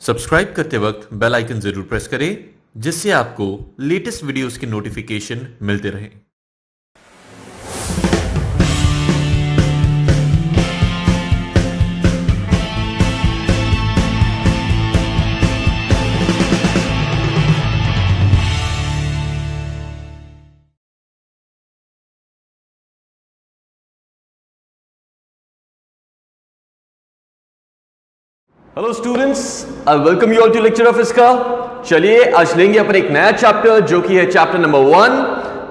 Subscribe करते वक्त bell icon ज़रूर प्रेस करें, जिससे आपको लेटेस्ट वीडियोस के नोटिफिकेशन मिलते रहें। Hello students I welcome you all to lecture of इसका चलिए, आज लेंगे अपन एक नया चैप्टर जो कि है chapter number one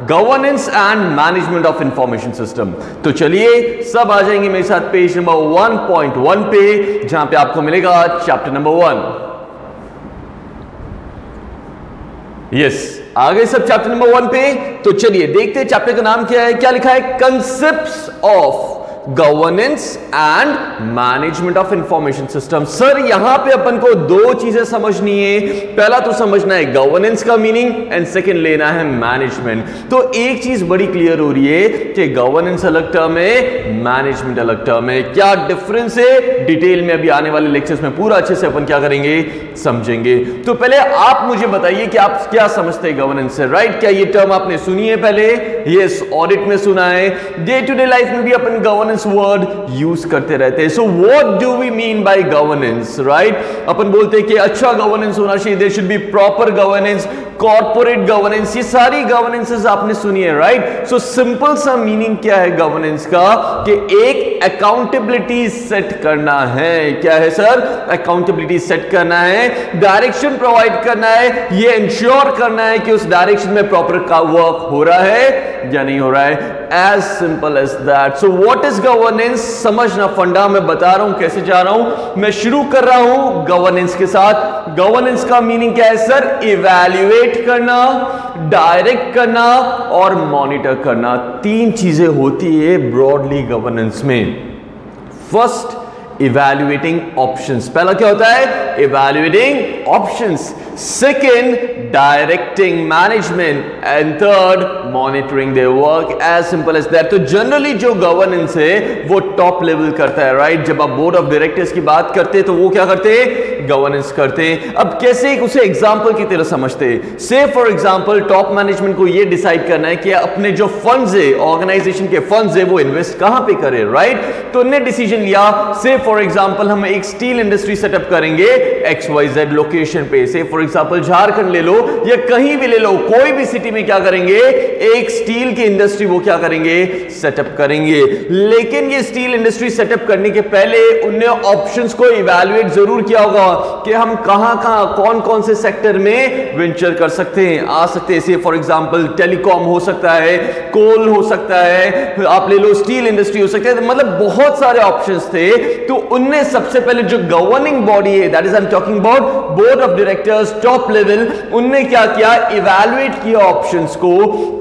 governance and management of information system तो चलिए, सब आ जाएँगे मेरे साथ पेज नंबर 1.1 पे, जहाँ पे आपको मिलेगा चैप्टर नंबर वन यस आ गए सब चैप्टर नंबर वन पे. तो चलिए, देखते हैं चैप्टर का नाम क्या है, क्या लिखा है? Concept of governance and management of information system sir यहाँ पे अपन को दो चीज़ें समझनी है। पहला तो समझना है गवर्नेंस का मीनिंग एंड सेकंड लेना है मैनेजमेंट तो एक चीज़ बड़ी क्लियर हो रही है कि गवर्नेंस अलग टर्म है मैनेजमेंट अलग टर्म है। क्या डिफरेंस है? डिटेल में अभी आने वाले लेक्चर्स में पूरा अच्छे से अपन क्या करेंगे? समझेंगे। तो पहले आप मुझे बताइए कि आप क्या समझते हैं गवर्नेंस से राइट क्या ये टर्म आपने सुनी है पहले? यस ऑडिट में सुना है। डे टू डे लाइफ में भी अपन गवर्नेंस वर्ड यूज़ करते रहते हैं। So what do we mean by governance right अपन बोलते हैं कि अच्छा गवर्नेंस होना चाहिए। There should be proper governance corporate governance ये सारी गवर्नेंसेस आपने सुनी है राइट सो सिंपल सा मीनिंग क्या है गवर्नेंस का? कि एक अकाउंटेबिलिटी सेट करना है। क्या है सर अकाउंटेबिलिटी सेट करना है डायरेक्शन प्रोवाइड करना है, ये इंश्योर करना है कि उस डायरेक्शन में प्रॉपर का वर्क हो रहा है या नहीं हो रहा है। As simple as that so what is governance समझना, फंडा, मैं बता रहा हूँ, कैसे जा रहा हूँ। मैं शुरू कर रहा हूँ गवर्नेंस के साथ। गवर्नेंस का मीनिंग क्या है सर इवैल्यूएट करना डायरेक्ट करना और मॉनिटर करना। तीन चीज़ें होती है ब्रॉडली गवर्नेंस में। फ़र्स्ट इवैल्यूएटिंग ऑप्शंस पहला क्या होता है? Evaluating options second directing management and third monitoring their work as simple as that तो जनरली जो गवर्नेंस है, वो टॉप लेवल करता है राइट right? जब आप बोर्ड ऑफ़ डायरेक्टर्स की बात करते हैं तो वो क्या करते हैं? गवर्नेंस करते हैं। अब कैसे उसे एग्ज़ाम्पल की तरह समझते say for example top management को ये डिसाइड करना है कि अपने जो फंड्स है ऑर्गेनाइजेशन के फंड्स है, वो इन्वेस्ट कहाँ पे करे राइट right? तो उन्हें डिसीज़न लिया। से फॉर एग्ज़ाम्पल हम एक स्टील इंडस्ट्री सेटअप करेंगे एक्स वाई जेड लोकेशन पे से। फॉर एग्ज़ाम्पल झारखंड ले लो, या कहीं भी ले लो, कोई भी सिटी में क्या करेंगे? एक स्टील की इंडस्ट्री वो क्या करेंगे? सेटअप करेंगे। लेकिन ये स्टील इंडस्ट्री सेटअप करने के पहले उनने ऑप्शंस को इवैल्यूएट ज़रूर किया होगा कि हम कहाँ कहाँ, कौन कौन से सेक्टर में वेंचर कर सकते हैं, आ सकते हैं। फॉर एग्ज़ाम्पल टेलीकॉम हो सकता है कोल हो सकता है, आप ले लो स्टील इंडस्ट्री हो सकता है। मतलब बहुत सारे ऑप्शंस थे। तो उनने सबसे पहले जो गवर्निंग बॉडी है that is I am talking about board of directors top level उनने क्या किया? इवैल्यूएट किया ऑप्शंस को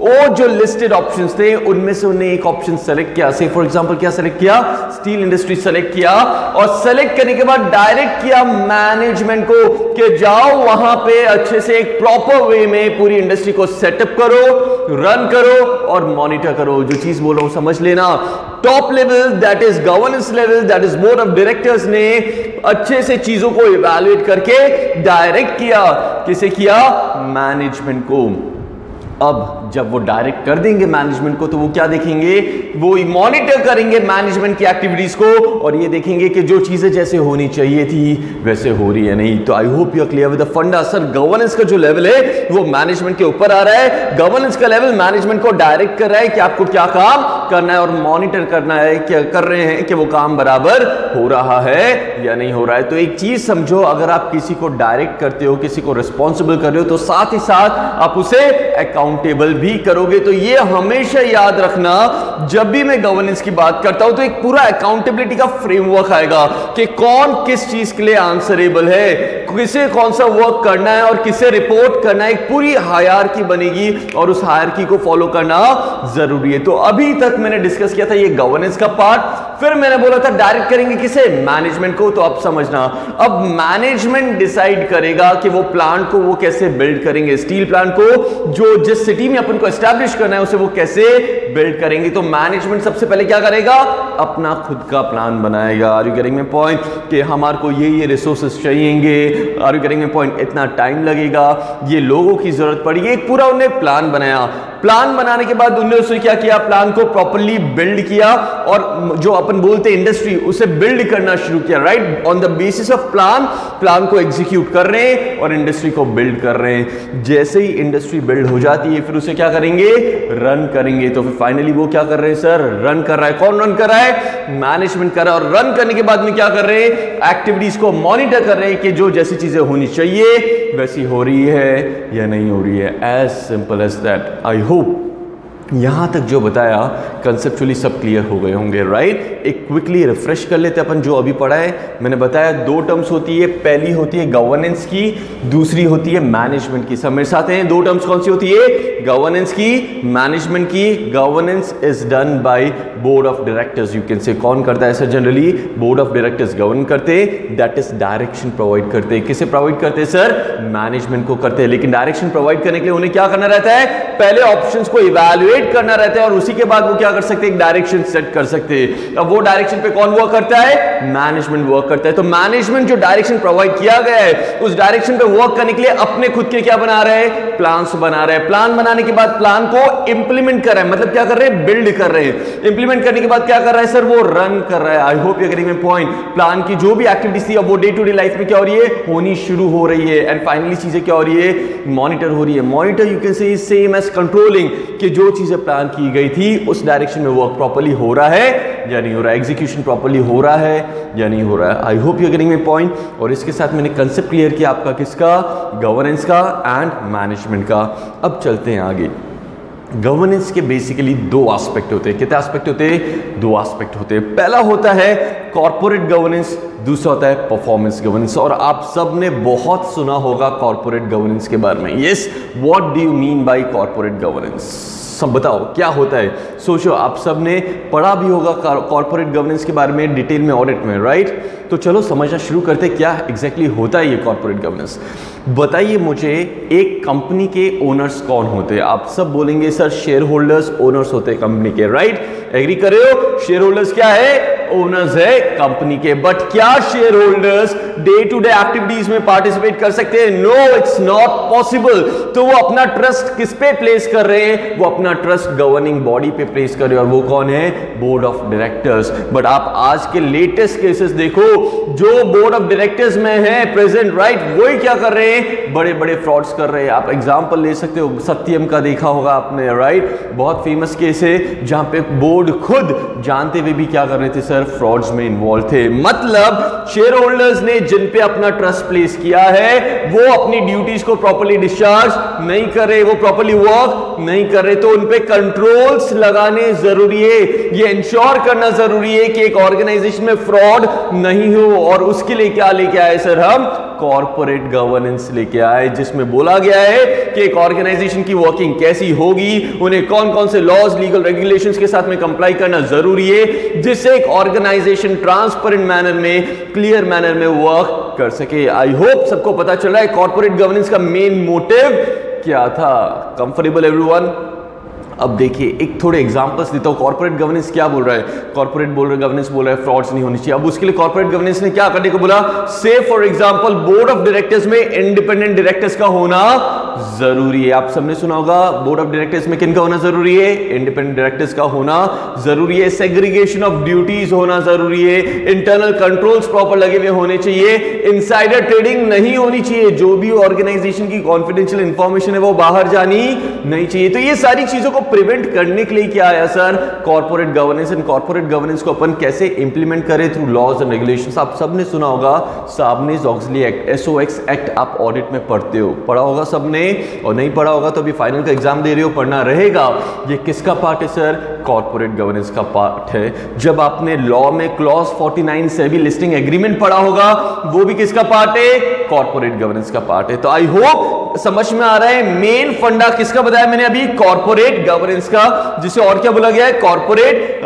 वो जो लिस्टेड ऑप्शंस थे, उनमें से उन्हें एक ऑप्शन सेलेक्ट किया। से फॉर एग्जांपल क्या सेलेक्ट किया? स्टील इंडस्ट्री सेलेक्ट किया, और सेलेक्ट करने के बाद डायरेक्ट किया मैनेजमेंट को कि जाओ वहाँ पे अच्छे से एक प्रॉपर वे में पूरी इंडस्ट्री को सेटअप करो रन करो, और मॉनिटर करो। जो चीज़ बोल रहा हूँ, समझ लेना। Top level that is governance level that is board of directors ने अच्छे से चीज़ों को इवेल्युएट करके डायरेक्ट किया। किसे किया? मैनेजमेंट को। अब जब वो डायरेक्ट कर देंगे मैनेजमेंट को तो वो क्या देखेंगे? वो मॉनिटर करेंगे मैनेजमेंट की एक्टिविटीज़ को और ये देखेंगे कि जो चीज़ें जैसे होनी चाहिए थी, वैसे हो रही है नहीं। तो I hope you clear with फंडा सर गवर्नेंस का जो लेवल है, वो मैनेजमेंट के ऊपर आ रहा है। गवर्नेंस का लेवल मैनेजमेंट को डायरेक्ट कर रहा है कि आपको क्या काम करना है और मॉनिटर करना है क्या कर रहे हैं कि वो काम बराबर हो रहा है या नहीं हो रहा है। तो एक चीज़ समझो, अगर आप किसी को डायरेक्ट करते हो, किसी को रिस्पॉन्सिबल कर रहे हो तो साथ ही साथ आप उसे अकाउंटेबल भी करोगे तो ये हमेशा याद रखना, जब भी मैं गवर्नेंस की बात करता हूँ तो एक पूरा अकाउंटेबिलिटी का फ्रेमवर्क आएगा कि कौन किस चीज़ के लिए आंसरेबल है, किसे कौन सा वर्क करना है और किसे रिपोर्ट करना है, एक पूरी हायर की बनेगी और उस हायर की को फॉलो करना ज़रूरी है। तो अभी तक मैंने डिस्कस किया था ये गवर्नेंस का पार्ट फिर मैंने बोला था डायरेक्ट करेंगे किसे? मैनेजमेंट को तो अब समझना। अब मैनेजमेंट डिसाइड करेगा कि वो प्लांट को वो कैसे बिल्ड करेंगे स्टील प्लांट को, जो जिस सिटी में अपन को एस्टैब्लिश करना है, उसे वो कैसे बिल्ड करेंगे? तो मैनेजमेंट सबसे पहले क्या करेगा? अपना खुद का प्लान बनाएगा। आर यू में पॉइंट कि हमारे को ये ये रिसोर्सेस चाहिएँगे। आर यू में पॉइंट इतना टाइम लगेगा। ये लोगों की ज़रूरत पड़ी। एक पूरा उन्हें प्लान बनाया। प्लान बनाने के बाद उन्होंने उसे क्या किया? प्लान को प्रॉपरली बिल्ड किया और जो अपन बोलते हैं इंडस्ट्री उसे बिल्ड करना शुरू किया। Right on the basis of plan plan को एग्जीक्यूट कर रहे हैं और इंडस्ट्री को बिल्ड कर रहे हैं। जैसे ही इंडस्ट्री बिल्ड हो जाती है, फिर उसे क्या करेंगे? रन करेंगे। तो फिर फाइनली वो क्या कर रहे हैं सर रन कर रहा है। कौन रन कर रहा है? मैनेजमेंट कर रहा है। और रन करने के बाद में क्या कर रहे हैं? एक्टिविटीज़ को मॉनिटर कर रहे हैं कि जो जैसी चीज़ें होनी चाहिए, वैसी हो रही है या नहीं हो रही है। As simple as that I hope यहाँ तक जो बताया कंसेप्चुअली सब क्लियर हो गए होंगे राइट एक क्विकली रिफ्रेश कर लेते अपन जो अभी पढ़ा है। मैंने बताया दो टर्म्स होती है, पहली होती है गवर्नेंस की, दूसरी होती है मैनेजमेंट की। सब मेरे साथ हैं, दो टर्म्स कौन सी होती है? गवर्नेंस की मैनेजमेंट की। Governance is done by board of directors you can say कौन करता है sir generally board of directors govern करते दैट इज़ डायरेक्शन प्रोवाइड करते। किसे प्रोवाइड करते सर मैनेजमेंट को करते लेकिन डायरेक्शन प्रोवाइड करने के लिए उन्हें क्या करना रहता है? पहले ऑप्शन को इवेल्युएट करना रहता है और उसी के बाद वो क्या कर सकते हैं? डायरेक्शन सेट कर सकते हैं। अब वो डायरेक्शन पे कौन वर्क करता है? मैनेजमेंट वर्क करता है। तो मैनेजमेंट जो डायरेक्शन प्रोवाइड किया गया है, उस डायरेक्शन पे वर्क करने के लिए अपने खुद के क्या बना रहे हैं? प्लान बना रहे हैं। प्लान बनाने के बाद प्लान को इंप्लीमेंट कर रहे हैं। मतलब क्या कर रहे हैं? बिल्ड कर रहे हैं। इंप्लीमेंट करने के बाद क्या कर रहा है सर वो रन कर रहा है। I hope you getting point plan की जो भी एक्टिविटीज़ थी, अब वो डे टू डे लाइफ में क्या हो रही है? होनी शुरू हो रही है। एंड फाइनली चीज़ें क्या हो रही है? मॉनिटर हो रही है। Monitor you can say same as controlling कि जो चीज़ें प्लान की गई थी, उस डायरेक्शन में वर्क प्रॉपरली हो रहा है या नहीं हो रहा है एग्जीक्यूशन प्रॉपरली हो रहा है या नहीं हो रहा है I hope you getting my point और इसके साथ मैंने कंसेप्ट क्लियर किया आपका किसका? गवर्नेंस का एंड मैनेजमेंट का। अब चलते हैं आगे। गवर्नेंस के बेसिकली दो एस्पेक्ट होते हैं। कितने एस्पेक्ट होते हैं? दो एस्पेक्ट होते हैं। पहला होता है कॉर्पोरेट गवर्नेंस दूसरा होता है परफॉर्मेंस गवर्नेंस और आप सबने बहुत सुना होगा कॉर्पोरेट गवर्नेंस के बारे में। Yes what do you mean by corporate governance सब बताओ, क्या होता है? सोचो, आप सबने पढ़ा भी होगा कॉरपोरेट गवर्नेंस के बारे में डिटेल में ऑडिट में राइट तो चलो, समझना शुरू करते क्या एग्जैक्टली exactly होता है ये कॉरपोरेट गवर्नेंस बताइए मुझे, एक कंपनी के ओनर्स कौन होते हैं? आप सब बोलेंगे, सर शेयर होल्डर्स ओनर्स होते हैं कंपनी के राइट एग्री कर रहे हो? शेयर होल्डर्स क्या है? ओनर्स है कंपनी के बट क्या shareholders day to day activities में पार्टिसिपेट कर सकते हैं? नो इट्स नॉट पॉसिबल तो वो अपना ट्रस्ट किस पे प्लेस कर रहे हैं? वो अपना ट्रस्ट गवर्निंग बॉडी पे प्लेस कर रहे हैं। और वो कौन है? बोर्ड ऑफ़ डायरेक्टर्स बट आप आज के लेटेस्ट केसेस देखो जो बोर्ड ऑफ़ डायरेक्टर्स में है प्रेजेंट राइट right, वही क्या कर रहे हैं? बड़े बड़े फ्रॉड्स कर रहे हैं। आप एग्ज़ाम्पल ले सकते हो सत्यम का देखा होगा आपने राइट right? बहुत फ़ेमस केस है जहाँ पे बोर्ड खुद जानते हुए भी क्या कर रहे थे सर फ्रॉड्स में इन्वॉल्व थे। मतलब शेयर होल्डर्स ने जिन पे अपना ट्रस्ट प्लेस किया है, वो अपनी ड्यूटीज़ को प्रॉपरली डिस्चार्ज नहीं कर रहे, वो प्रॉपरली वर्क नहीं कर रहे तो उन पे कंट्रोल्स लगाने ज़रूरी है। ये इंश्योर करना ज़रूरी है कि एक ऑर्गेनाइजेशन में फ्रॉड नहीं हो, और उसके लिए क्या लेके आए सर हम? कॉरपोरेट गवर्नेंस लेके आए, जिसमें बोला गया है कि एक ऑर्गेनाइजेशन की वर्किंग कैसी होगी, उन्हें कौन कौन से लॉज लीगल रेगुलेशन के साथ में कंप्लाई करना ज़रूरी है, जिससे एक ऑर्गेनाइजेशन ट्रांसपेरेंट मैनर में क्लियर मैनर में वर्क कर सके। आई होप सबको पता चल रहा है कॉर्पोरेट गवर्नेंस का मेन मोटिव क्या था? कंफर्टेबल एवरीवन अब देखिए, एक थोड़े एग्जांपल्स देता हूँ। कॉर्पोरेट गवर्नेंस क्या बोल रहा है? कॉर्पोरेट बोल रहा है गवर्नेंस बोल रहा है फ्रॉड्स नहीं होनी चाहिए। अब उसके लिए कॉर्पोरेट गवर्नेंस ने क्या करने को बोला? Say for example board of directors में इंडिपेंडेंट डायरेक्टर्स का होना ज़रूरी है। आप सबने सुना होगा बोर्ड ऑफ़ डायरेक्टर्स में किन का होना ज़रूरी है? इंडिपेंडेंट डायरेक्टर्स का होना ज़रूरी है। सेग्रीगेशन ऑफ़ ड्यूटीज़ होना ज़रूरी है। इंटरनल कंट्रोल्स प्रॉपर लगे हुए होने चाहिए। इनसाइडर ट्रेडिंग नहीं होनी चाहिए। जो भी ऑर्गेनाइजेशन की कॉन्फिडेंशियल इंफॉर्मेशन है, वो बाहर जानी नहीं चाहिए। तो ये सारी चीज़ों को प्रिवेंट करने के लिए क्या आया sir corporate governance and corporate governance को अपन कैसे इंप्लीमेंट करें थ्रू लॉज एंड रेगुलेशन आप सबने सुना होगा Sarbanes Oxley act SO act आप ऑडिट में पढ़ते हो। पढ़ा होगा सबने? और नहीं पढ़ा होगा तो अभी फाइनल का एग्ज़ाम दे रहे हो, पढ़ना रहेगा। ये किसका पार्ट है सर कॉर्पोरेट गवर्नेंस का पार्ट है। जब आपने लॉ में क्लॉज 49 से भी लिस्टिंग एग्रीमेंट पढ़ा होगा, वो भी किसका पार्ट है? कॉर्पोरेट गवर्नेंस का पार्ट है। तो आई होप समझ में आ रहा है मेन फंडा किसका बताया मैंने अभी? कॉर्पोरेट गवर्नेंस का, जिसे और क्या बोला गया है? कॉर्पोरेट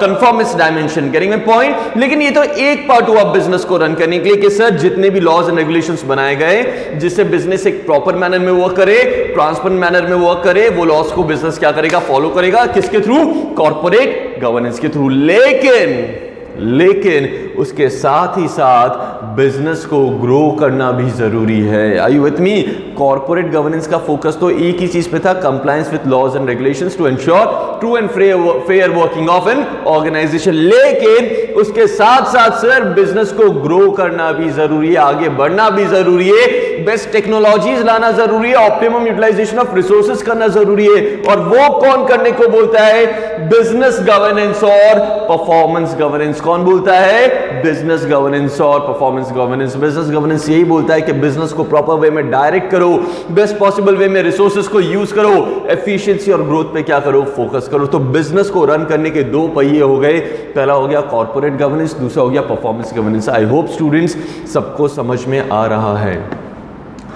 कंफॉर्मेंस डायमेंशन करेंगे मैं पॉइंट लेकिन ये तो एक पार्ट हुआ बिज़नेस को रन करने के लिए कि सर जितने भी लॉज एंड रेगुलेशंस बनाए गए, जिससे बिज़नेस एक प्रॉपर मैनर में वर्क करे ट्रांसपेरेंट मैनर में वर्क करे, वो लॉज को बिज़नेस क्या करेगा? फॉलो करेगा? किसके थ्रू कॉर्पोरेट गवर्नेंस के थ्रू लेकिन लेकिन उसके साथ ही साथ बिज़नेस को ग्रो करना भी ज़रूरी है। I with me corporate governance का फोकस तो एक ही चीज़ पे था compliance with laws and regulations to ensure true and fair working of an organisation लेकिन उसके साथ साथ सर बिज़नेस को ग्रो करना भी ज़रूरी है, आगे बढ़ना भी ज़रूरी है। बेस्ट टेक्नोलॉजीज़ लाना ज़रूरी है ऑप्टिमम यूटिलाइजेशन ऑफ़ रिसोर्सेज करना ज़रूरी है। और वो कौन करने को बोलता है? बिज़नेस गवर्नेंस और परफॉर्मेंस गवर्नेंस कौन बोलता है? बिज़नेस गवर्नेंस और परफॉर्मेंस गवर्नेंस बिज़नेस गवर्नेंस यही बोलता है कि बिज़नेस को प्रॉपर वे में डायरेक्ट करो बेस्ट पॉसिबल वे में रिसोर्सेज को यूज़ करो एफिशिएंसी और ग्रोथ पे क्या करो? फोकस करो। तो बिज़नेस को रन करने के दो पहिए हो गए। पहला हो गया कॉर्पोरेट गवर्नेंस दूसरा हो गया performance governance I hope students सबको समझ में आ रहा है।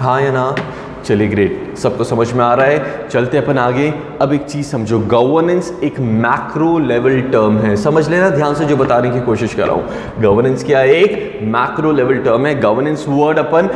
हाँ या ना? चलिए ग्रेट सबको समझ में आ रहा है। चलते अपन आगे। अब एक चीज़ समझो गवर्नेंस एक मैक्रो लेवल टर्म है। समझ लेना, ध्यान से जो बताने की कोशिश कर रहा हूँ। गवर्नेंस क्या है? एक मैक्रो लेवल टर्म है। गवर्नेंस वर्ड अपन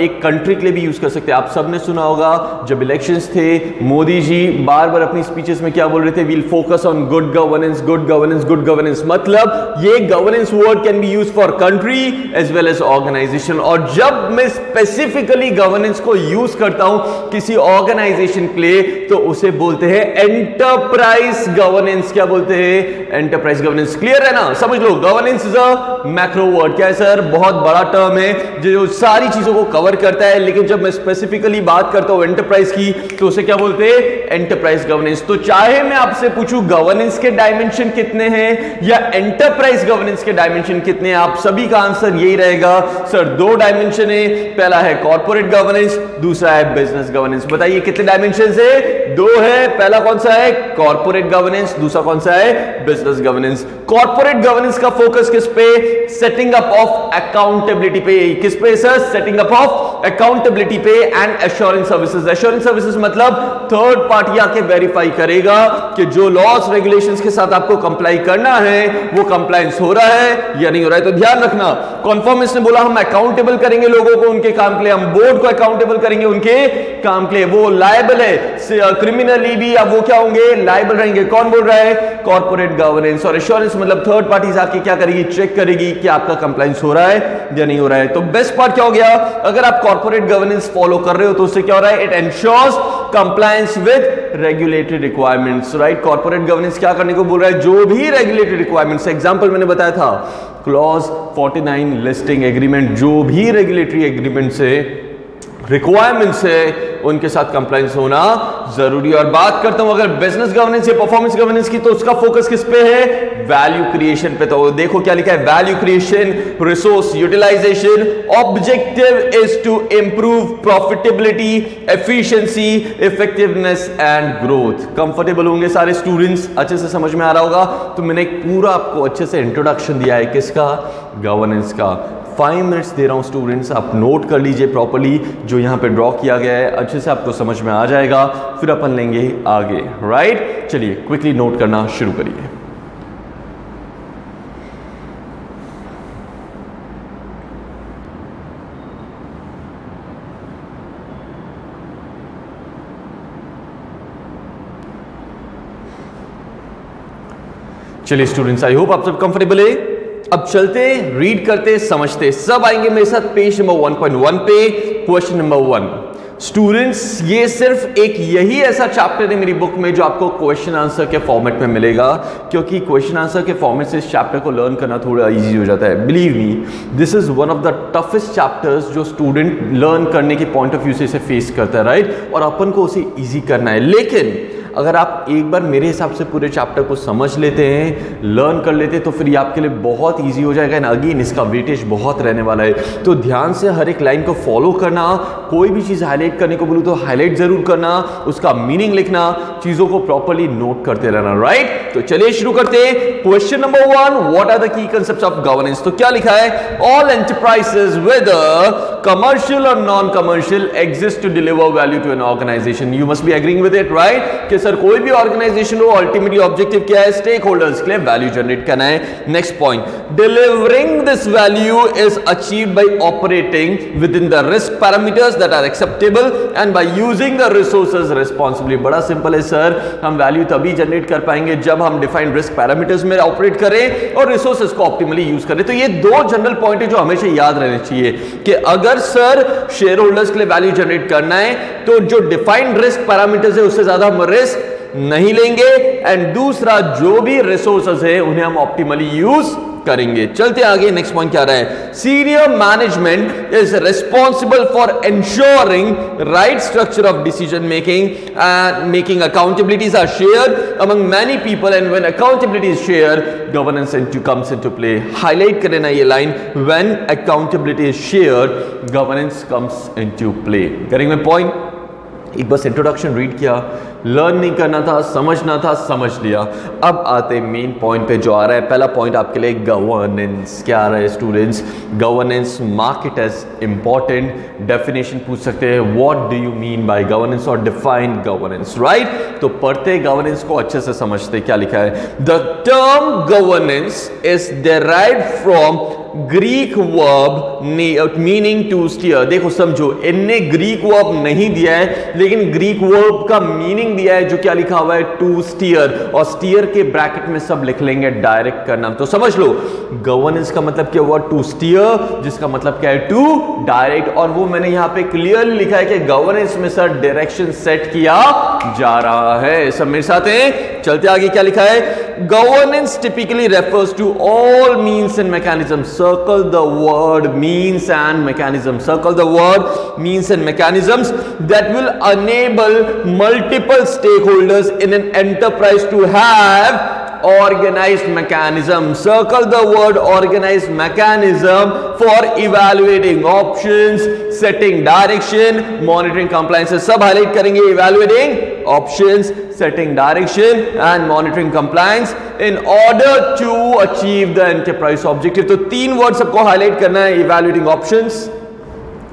एक कंट्री के लिए भी यूज़ कर सकते हैं। आप सबने सुना होगा, जब इलेक्शंस थे, मोदी जी बार बार अपनी स्पीचेस में क्या बोल रहे थे? We'll focus on good governance good governance good governance मतलब ये governance word can be use for country as well as organisation और जब मैं स्पेसिफिकली गवर्नेंस को यूज़ करता हूँ किसी ऑर्गेनाइजेशन के लिए तो उसे बोलते हैं एंटरप्राइज गवर्नेंस क्या बोलते हैं? एंटरप्राइज गवर्नेंस क्लियर है ना? समझ लो governance is a macro word क्या है सर बहुत बड़ा टर्म है, जो सारी चीज़ों को कवर करता है, लेकिन जब मैं स्पेसिफिकली बात करता हूँ एंटरप्राइज की तो उसे क्या बोलते हैं? एंटरप्राइज गवर्नेंस तो चाहे मैं आपसे पूछूँ गवर्नेंस के डायमेंशन कितने हैं, या एंटरप्राइज गवर्नेंस के डायमेंशन कितने हैं, आप सभी का आंसर यही रहेगा। सर दो डायमेंशन है। पहला है कॉर्पोरेट गवर्नेंस दूसरा है बिज़नेस गवर्नेंस बताइए, कितने डायमेंशन है? दो है, पहला कौन सा है? कॉर्पोरेट गवर्नेंस दूसरा कौन सा है? बिज़नेस गवर्नेंस कॉर्पोरेट गवर्नेंस का फोकस किस पे? सेटिंग अप ऑफ़ अकाउंटेबिलिटी पे. किस पे sir setting up of accountability पे and assurance services assurance services मतलब थर्ड पार्टी आके वेरीफाई करेगा कि जो लॉस रेगुलेशंस के साथ आपको कंप्लाई करना है, वो कंप्लायंस हो रहा है या नहीं हो रहा है। तो ध्यान रखना कॉन्फर्मेंस ने बोला, हम अकाउंटेबल करेंगे लोगों को उनके काम के लिए, हम बोर्ड को अकाउंटेबल करेंगे उनके काम के लिए, वो लाइबल है। क्रिमिनली भी, अब वो क्या होंगे? लाइबल रहेंगे। कौन बोल रहा है? कॉर्पोरेट गवर्नेंस और इंश्योरेंस मतलब थर्ड पार्टीज़ आके क्या करेगी? चेक करेगी कि आपका कंप्लाइंस हो रहा है या नहीं हो रहा है। तो बेस्ट पार्ट क्या हो गया? अगर आप कॉर्पोरेट गवर्नेंस फॉलो कर रहे हो तो उससे क्या हो रहा है? It ensures compliance with regulatory requirements right corporate governance क्या करने को बोल रहा है? जो भी रेगुलेटरी रिक्वायरमेंट्स एग्जांपल मैंने बताया था। क्लॉज 49 लिस्टिंग एग्रीमेंट जो भी रेगुलेटरी एग्रीमेंट से रिक्वायरमेंट्स है, उनके साथ कंप्लाइंस होना ज़रूरी और बात करता हूँ, अगर बिज़नेस गवर्नेंस या परफॉर्मेंस गवर्नेंस की तो उसका फोकस किस पे है? वैल्यू क्रिएशन पे। तो देखो क्या लिखा है value creation resource utilisation objective is to improve profitability efficiency effectiveness and growth comfortable होंगे सारे स्टूडेंट्स अच्छे से समझ में आ रहा होगा। तो मैंने पूरा आपको अच्छे से इंट्रोडक्शन दिया है, किसका? गवर्नेंस का। फाइव मिनट्स दे रहा हूँ स्टूडेंट्स आप नोट कर लीजिए प्रॉपरली जो यहाँ पे ड्रॉ किया गया है। अच्छे से आपको समझ में आ जाएगा, फिर अपन लेंगे आगे राइट चलिए क्विकली नोट करना शुरू करिए। चलिए स्टूडेंट्स आई होप आप सब कंफर्टेबल है। अब चलते रीड करते, समझते। सब आएँगे मेरे साथ पेज नंबर 1.1 पे क्वेश्चन नंबर वन स्टूडेंट्स ये सिर्फ़ एक यही ऐसा चैप्टर है मेरी बुक में जो आपको क्वेश्चन आंसर के फॉर्मेट में मिलेगा, क्योंकि क्वेश्चन आंसर के फॉर्मेट से इस चैप्टर को लर्न करना थोड़ा इजी हो जाता है। Believe me this is one of the toughest chapters जो स्टूडेंट लर्न करने के पॉइंट ऑफ़ व्यू से इसे फेस करता है राइट और अपन को उसे ईजी करना है। लेकिन अगर आप एक बार मेरे हिसाब से पूरे चैप्टर को समझ लेते हैं लर्न कर लेते हैं तो फिर ये आपके लिए बहुत ईजी हो जाएगा। एंड अगेन इसका वेटेज बहुत रहने वाला है। तो ध्यान से हर एक लाइन को फॉलो करना, कोई भी चीज़ हाईलाइट करने को बोलूँ तो हाईलाइट ज़रूर करना, उसका मीनिंग लिखना, चीज़ों को प्रॉपरली नोट करते रहना राइट तो चलिए शुरू करते हैं। Question number one what are the key concept of governance तो क्या लिखा है? ऑल एंटरप्राइजेस वेदर कमर्शियल और non commercial exist to deliver value to an organisation you must be agreeing with it right कि सर, कोई भी organisation हो ultimately objective क्या है? स्टेक होल्डर्स के लिए वैल्यू जनरेट करना है। Next point delivering this value is achieve by operating within the risk parameters that are acceptable and by using the resources responsibly बड़ा सिंपल है सर। हम वैल्यू तभी जनरेट कर पाएँगे जब हम डिफाइंड रिस्क पैरामीटर्स में ऑपरेट करें और रिसोर्सेज को ऑप्टिमली यूज़ करें। तो ये दो जनरल पॉइंट है जो हमेशा याद रहने चाहिए कि अगर सर शेयर होल्डर्स के लिए वैल्यू जनरेट करना है तो जो डिफाइंड रिस्क पैरामीटर्स है, उससे ज़्यादा हम रिस्क नहीं लेंगे एंड दूसरा जो भी रिसोर्सेज है, उन्हें हम ऑप्टिमली यूज़ करेंगे। चलते आगे नेक्स्ट पॉइंट क्या रहा है? Senior management is responsible for ensuring right structure of decision making and making accountabilities are share among many people and when accountability is share governance and to comes into play highlight करें ना ये line when accountability is share governance comes into play करेंगे point एक बस introduction read किया. Learn नहीं करना था, समझना था, समझ लिया। अब आते मेन पॉइंट पे जो आ रहा है। पहला पॉइंट आपके लिए गवर्नेंस क्या आ रहा है students governance market as important definition पूछ सकते हैं। What do you mean by governance और डिफाइन गवर्नेंस राइट तो पढ़ते गवर्नेंस को अच्छे से समझते। क्या लिखा है? The term governance is derive from Greek verb meaning to steer देखो, समझो, इनने ग्रीक वर्ब नहीं दिया है, लेकिन ग्रीक वर्ब का मीनिंग दिया है, जो क्या लिखा हुआ है? टू स्टीयर और स्टीयर के ब्रैकेट में सब लिख लेंगे डायरेक्ट करना। तो समझ लो गवर्नेंस का मतलब क्या हुआ? टू स्टीयर जिसका मतलब क्या है? टू डायरेक्ट और वो मैंने यहाँ पे क्लियरली लिखा है कि गवर्नेंस में सर डायरेक्शन सेट किया जा रहा है। सब मेरे साथ हैं? चलते आगे क्या लिखा है? Governance typically refers to all means and mechanisms. Circle the word means and mechanisms. Circle the word means and mechanisms that will enable multiple all stakeholders in an enterprise to have organized mechanism. Circle the word organized mechanism for evaluating options setting direction monitoring compliance. Sub highlight karenge evaluating options setting direction and monitoring compliance in order to achieve the enterprise objective. To teen words sabko highlight karna hai evaluating options.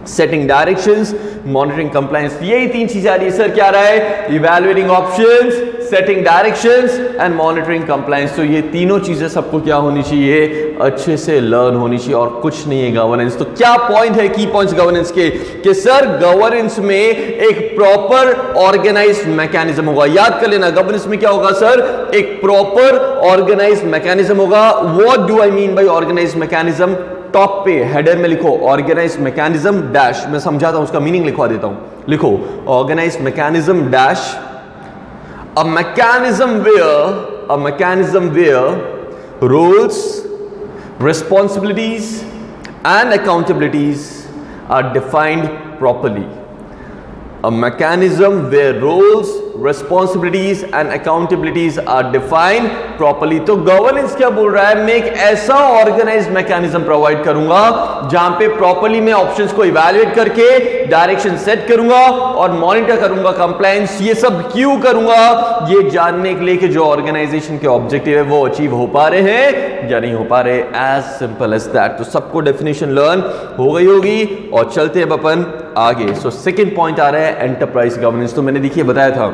Setting directions monitoring compliance यही तीन चीज़ें आ रही है। Sir क्या रहा है? Evaluating options setting directions and monitoring compliance तो ये तीनों चीज़ें सबको क्या होनी चाहिए? अच्छे से लर्न होनी चाहिए और कुछ नहीं है गवर्नेंस तो क्या पॉइंट है की पॉइंट्स गवर्नेंस के? कि सर गवर्नेंस में एक प्रॉपर ऑर्गेनाइज मैकेनिज्म होगा। याद कर लेना गवर्नेंस में क्या होगा सर एक प्रॉपर ऑर्गेनाइज मैकेनिज्म होगा। What do I mean by organise mechanism top पे हेडर में लिखो ऑर्गेनाइज मैकेनिज्म डैश मैं समझाता हूँ, उसका मीनिंग लिखवा देता हूँ। लिखो organise mechanism dash a mechanism where a mechanism where rules responsibilities, and accountabilities are defined properly. A mechanism where roles, responsibilities, and accountabilities are defined properly. तो गवर्नेंस क्या बोल रहा है? मैं एक ऐसा ऑर्गेनाइज मैकेनिज्म प्रोवाइड करूँगा, जहाँ पे प्रॉपरली मैं ऑप्शंस को इवेलुएट करके डायरेक्शन सेट करूँगा और मॉनिटर करूँगा कंप्लायंस ये सब क्यों करूँगा? ये जानने के लिए कि जो ऑर्गेनाइजेशन के ऑब्जेक्टिव है, वो अचीव हो पा रहे हैं या नहीं हो पा रहे। एज सिंपल एज दैट तो सबको डेफिनेशन लर्न हो गई होगी और चलते हैं अपन आगे। सो सेकेंड पॉइंट आ रहा है एंटरप्राइज गवर्नेंस तो मैंने देखिए बताया था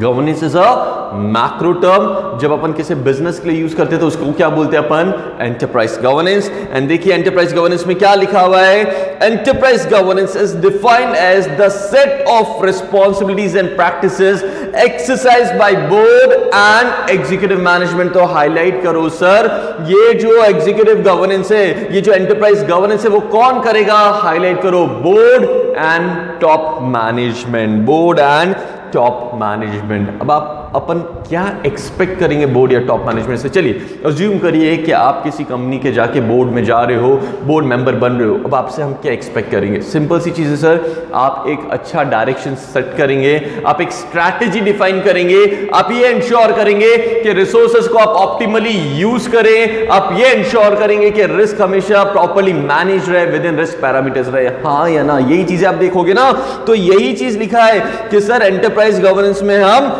governance is a macro term जब अपन किसी बिज़नेस के लिए यूज़ करते हैं तो उसको क्या बोलते हैं अपन? एंटरप्राइज गवर्नेंस एंड देखिए एंटरप्राइज गवर्नेंस में क्या लिखा हुआ है? Enterprise governance is defined as the set of responsibilities and practices exercise by board and executive management तो हाईलाइट करो सर ये जो एग्जीक्यूटिव गवर्नेंस है, ये जो एंटरप्राइज गवर्नेंस है, वो कौन करेगा? हाईलाइट करो board and top management board and top management अब आप अपन क्या एक्सपेक्ट करेंगे बोर्ड या टॉप मैनेजमेंट से? चलिए अज्यूम करिए कि आप किसी कंपनी के जाके बोर्ड में जा रहे हो बोर्ड मेंबर बन रहे हो, अब आपसे हम क्या एक्सपेक्ट करेंगे? सिंपल सी चीज़ है सर आप एक अच्छा डायरेक्शन सेट करेंगे, आप एक स्ट्रैटेजी डिफाइन करेंगे, आप ये इंश्योर करेंगे कि रिसोर्सेज को आप ऑप्टिमली यूज़ करें, आप ये इंश्योर करेंगे कि रिस्क हमेशा प्रॉपरली मैनेज रहे विद इन रिस्क पैरामीटर्स रहे। हाँ या ना, यही चीज़ें आप देखोगे ना तो यही चीज़ लिखा है कि सर एंटरप्राइज गवर्नेंस में हम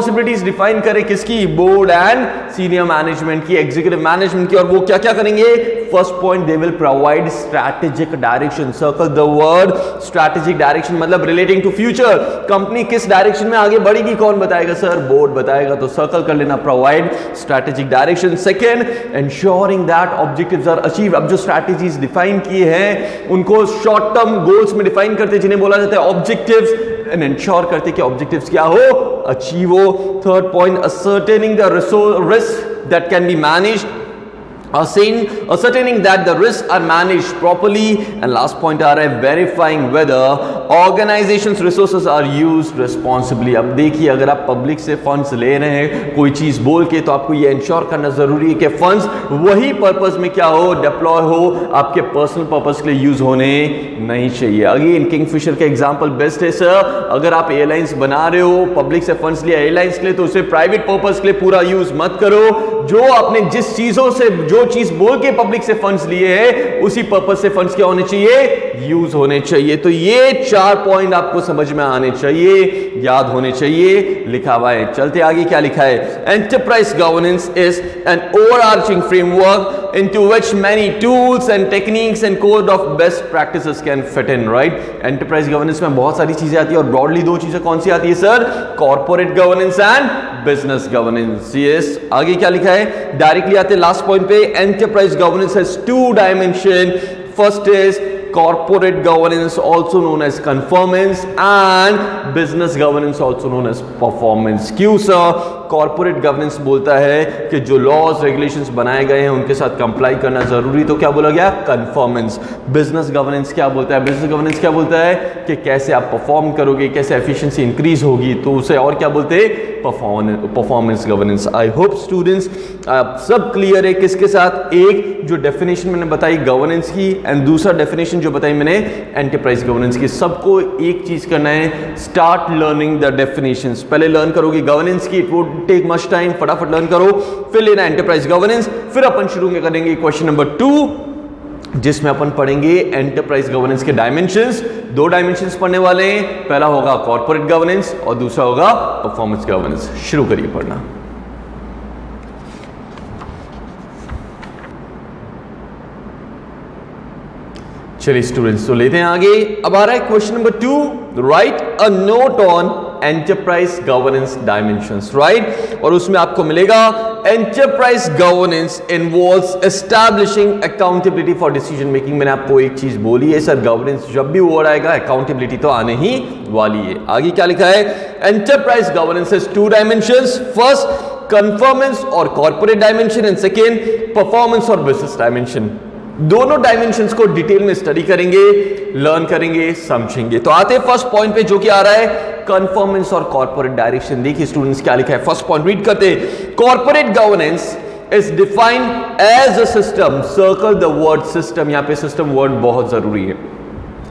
रिस्पॉन्सिबिलिटीज डिफाइन करें किसकी? बोर्ड एंड सीनियर मैनेजमेंट की एग्जीक्यूटिव मैनेजमेंट की, और वो क्या क्या करेंगे? First point they will provide strategic direction circle the word strategic direction मतलब रिलेटिंग टू फ्यूचर कंपनी किस डायरेक्शन में आगे बढ़ेगी? कौन बताएगा? सर बोर्ड बताएगा तो सर्कल कर लेना provide strategic direction second ensuring that objectives are achieve अब जो स्ट्रैटेजीज डिफाइन किए हैं, उनको शॉर्ट टर्म गोल्स में डिफाइन करते जिन्हें बोला जाता है ऑब्जेक्टिव्स एंड इंश्योर करते कि ऑब्जेक्टिव्स क्या हो अचीव हो. Third point ascertaining the risk that can be managed ascertaining, ascertaining that the risks are managed properly. And last point are verifying whether organizations resources are used responsibly. अब देखिए अगर आप public से funds ले रहे हैं कोई चीज़ बोल के तो आपको ये इंश्योर करना ज़रूरी है कि फंड्स वही पर्पस में क्या हो डिप्लॉय हो आपके पर्सनल पर्पस के लिए यूज़ होने नहीं चाहिए। अगेन किंगफिशर का एग्जांपल बेस्ट है सर अगर आप एयरलाइंस बना रहे हो पब्लिक से फंड्स लिया एयरलाइंस के लिए तो उसे प्राइवेट पर्पस के लिए पूरा यूज़ मत करो। जो आपने जिस चीज़ों से जो चीज़ बोल के पब्लिक से फंड्स लिए हैं, उसी पर्पज से फंड्स क्या होने चाहिए? यूज़ होने चाहिए। तो ये चार पॉइंट आपको समझ में आने चाहिए, याद होने चाहिए। लिखा हुआ है, चलते आगे क्या लिखा है? Enterprise governance is an overarching framework into which many tools and techniques and code of best practices can fit in, right? Enterprise governance में बहुत सारी चीज़ें आती है और ब्रॉडली दो चीज़ें कौन सी आती है sir corporate governance and business governance yes आगे क्या लिखा है? डायरेक्टली आते लास्ट पॉइंट पे enterprise governance has two dimension. First is corporate governance also known as conformance and business governance also known as performance. QSA corporate governance बोलता है कि जो लॉज रेगुलेशंस बनाए गए हैं, उनके साथ कंप्लाई करना ज़रूरी। तो क्या बोला गया? कन्फॉर्मेंस बिज़नेस गवर्नेंस क्या बोलता है? बिज़नेस गवर्नेंस क्या बोलता है? कि कैसे आप परफॉर्म करोगे, कैसे एफिशिएंसी इंक्रीज होगी? तो उसे और क्या बोलते हैं? Performance governance I hope students आप सब क्लियर है किसके साथ? एक, जो डेफिनेशन मैंने बताई गवर्नेंस की एंड दूसरा डेफिनेशन जो बताई मैंने एंटरप्राइज गवर्नेंस की। सबको एक चीज़ करना है स्टार्ट लर्निंग द डेफिनेशन पहले लर्न करोगे गवर्नेंस की it would take much time फटाफट लर्न करो, फिर लेना एंटरप्राइज गवर्नेंस फिर अपन शुरू में करेंगे क्वेश्चन नंबर टू जिसमें अपन पढ़ेंगे एंटरप्राइज गवर्नेंस के डायमेंशंस दो डायमेंशंस पढ़ने वाले हैं, पहला होगा कॉर्पोरेट गवर्नेंस और दूसरा होगा परफॉर्मेंस गवर्नेंस शुरू करिए पढ़ना। चलिए स्टूडेंट्स तो लेते हैं आगे अब आ रहा है question number two write a note on enterprise governance dimensions right और उसमें आपको मिलेगा enterprise governance involve establishing accountability for decision making मैंने आपको एक चीज़ बोली है, सर गवर्नेंस जब भी वर्ड आएगा अकाउंटेबिलिटी तो आने ही वाली है। आगे क्या लिखा है? Enterprise governance two dimension first conformance और corporate dimension and second performance और बिज़नेस डायमेंशन दोनों डायमेंशन को डिटेल में स्टडी करेंगे लर्न करेंगे, समझेंगे। तो आते हैं फ़र्स्ट पॉइंट पे जो कि आ रहा है कन्फर्मेंस और कॉर्पोरेट डायरेक्शन देखिए स्टूडेंट्स क्या लिखा है। फ़र्स्ट पॉइंट रीड करते corporate governance is defined as a system circle the word system यहाँ पे सिस्टम वर्ड बहुत ज़रूरी है।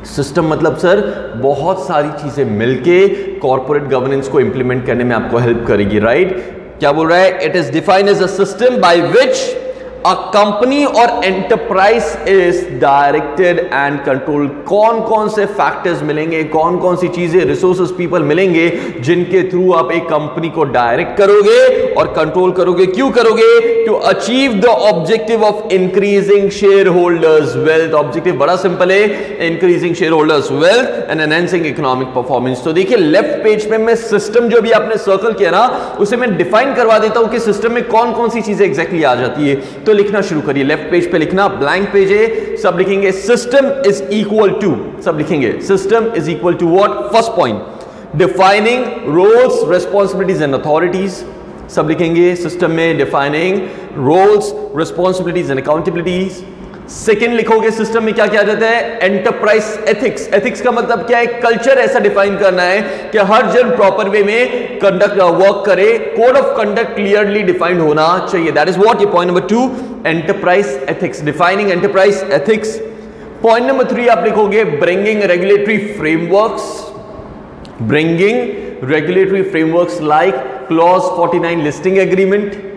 सिस्टम मतलब सर बहुत सारी चीज़ें मिलके कॉर्पोरेट गवर्नेंस को इंप्लीमेंट करने में आपको हेल्प करेगी राइट क्या बोल रहा है? It is defined as a system by which a company और enterprise is directed and control कौन कौन से फैक्टर्स मिलेंगे, कौन कौन सी चीज़ें रिसोर्सेज पीपल मिलेंगे, जिनके थ्रू आप एक कंपनी को डायरेक्ट करोगे और कंट्रोल करोगे। क्यों करोगे? To achieve the objective of increasing shareholders wealth objective बड़ा सिंपल है increasing shareholders wealth and enhancing economic performance तो देखिए लेफ़्ट पेज पे मैं सिस्टम जो भी आपने सर्कल किया ना, उसे मैं डिफाइन करवा देता हूँ कि सिस्टम में कौन कौन सी चीज़ें एग्जैक्टली आ जाती है। तो लिखना शुरू करिए। लेफ़्ट पेज पे लिखना ब्लैंक पेज है, सब लिखेंगे सिस्टम इज़ इक्वल टू सब लिखेंगे system is equal to what first point defining roles responsibilities and authorities सब लिखेंगे सिस्टम में defining roles responsibilities and accountabilities second लिखोगे सिस्टम में क्या क्या जाता है? एंटरप्राइज एथिक्स एथिक्स का मतलब क्या है? कल्चर ऐसा डिफाइन करना है कि हर जन प्रॉपर वे में कंडक्ट वर्क करे। Code of conduct clearly defined होना चाहिए। दैट इज़ व्हाट ये point number two enterprise ethics defining enterprise ethics point number three आप लिखोगे bringing regulatory frameworks bringing regulatory frameworks like clause 49 listing agreement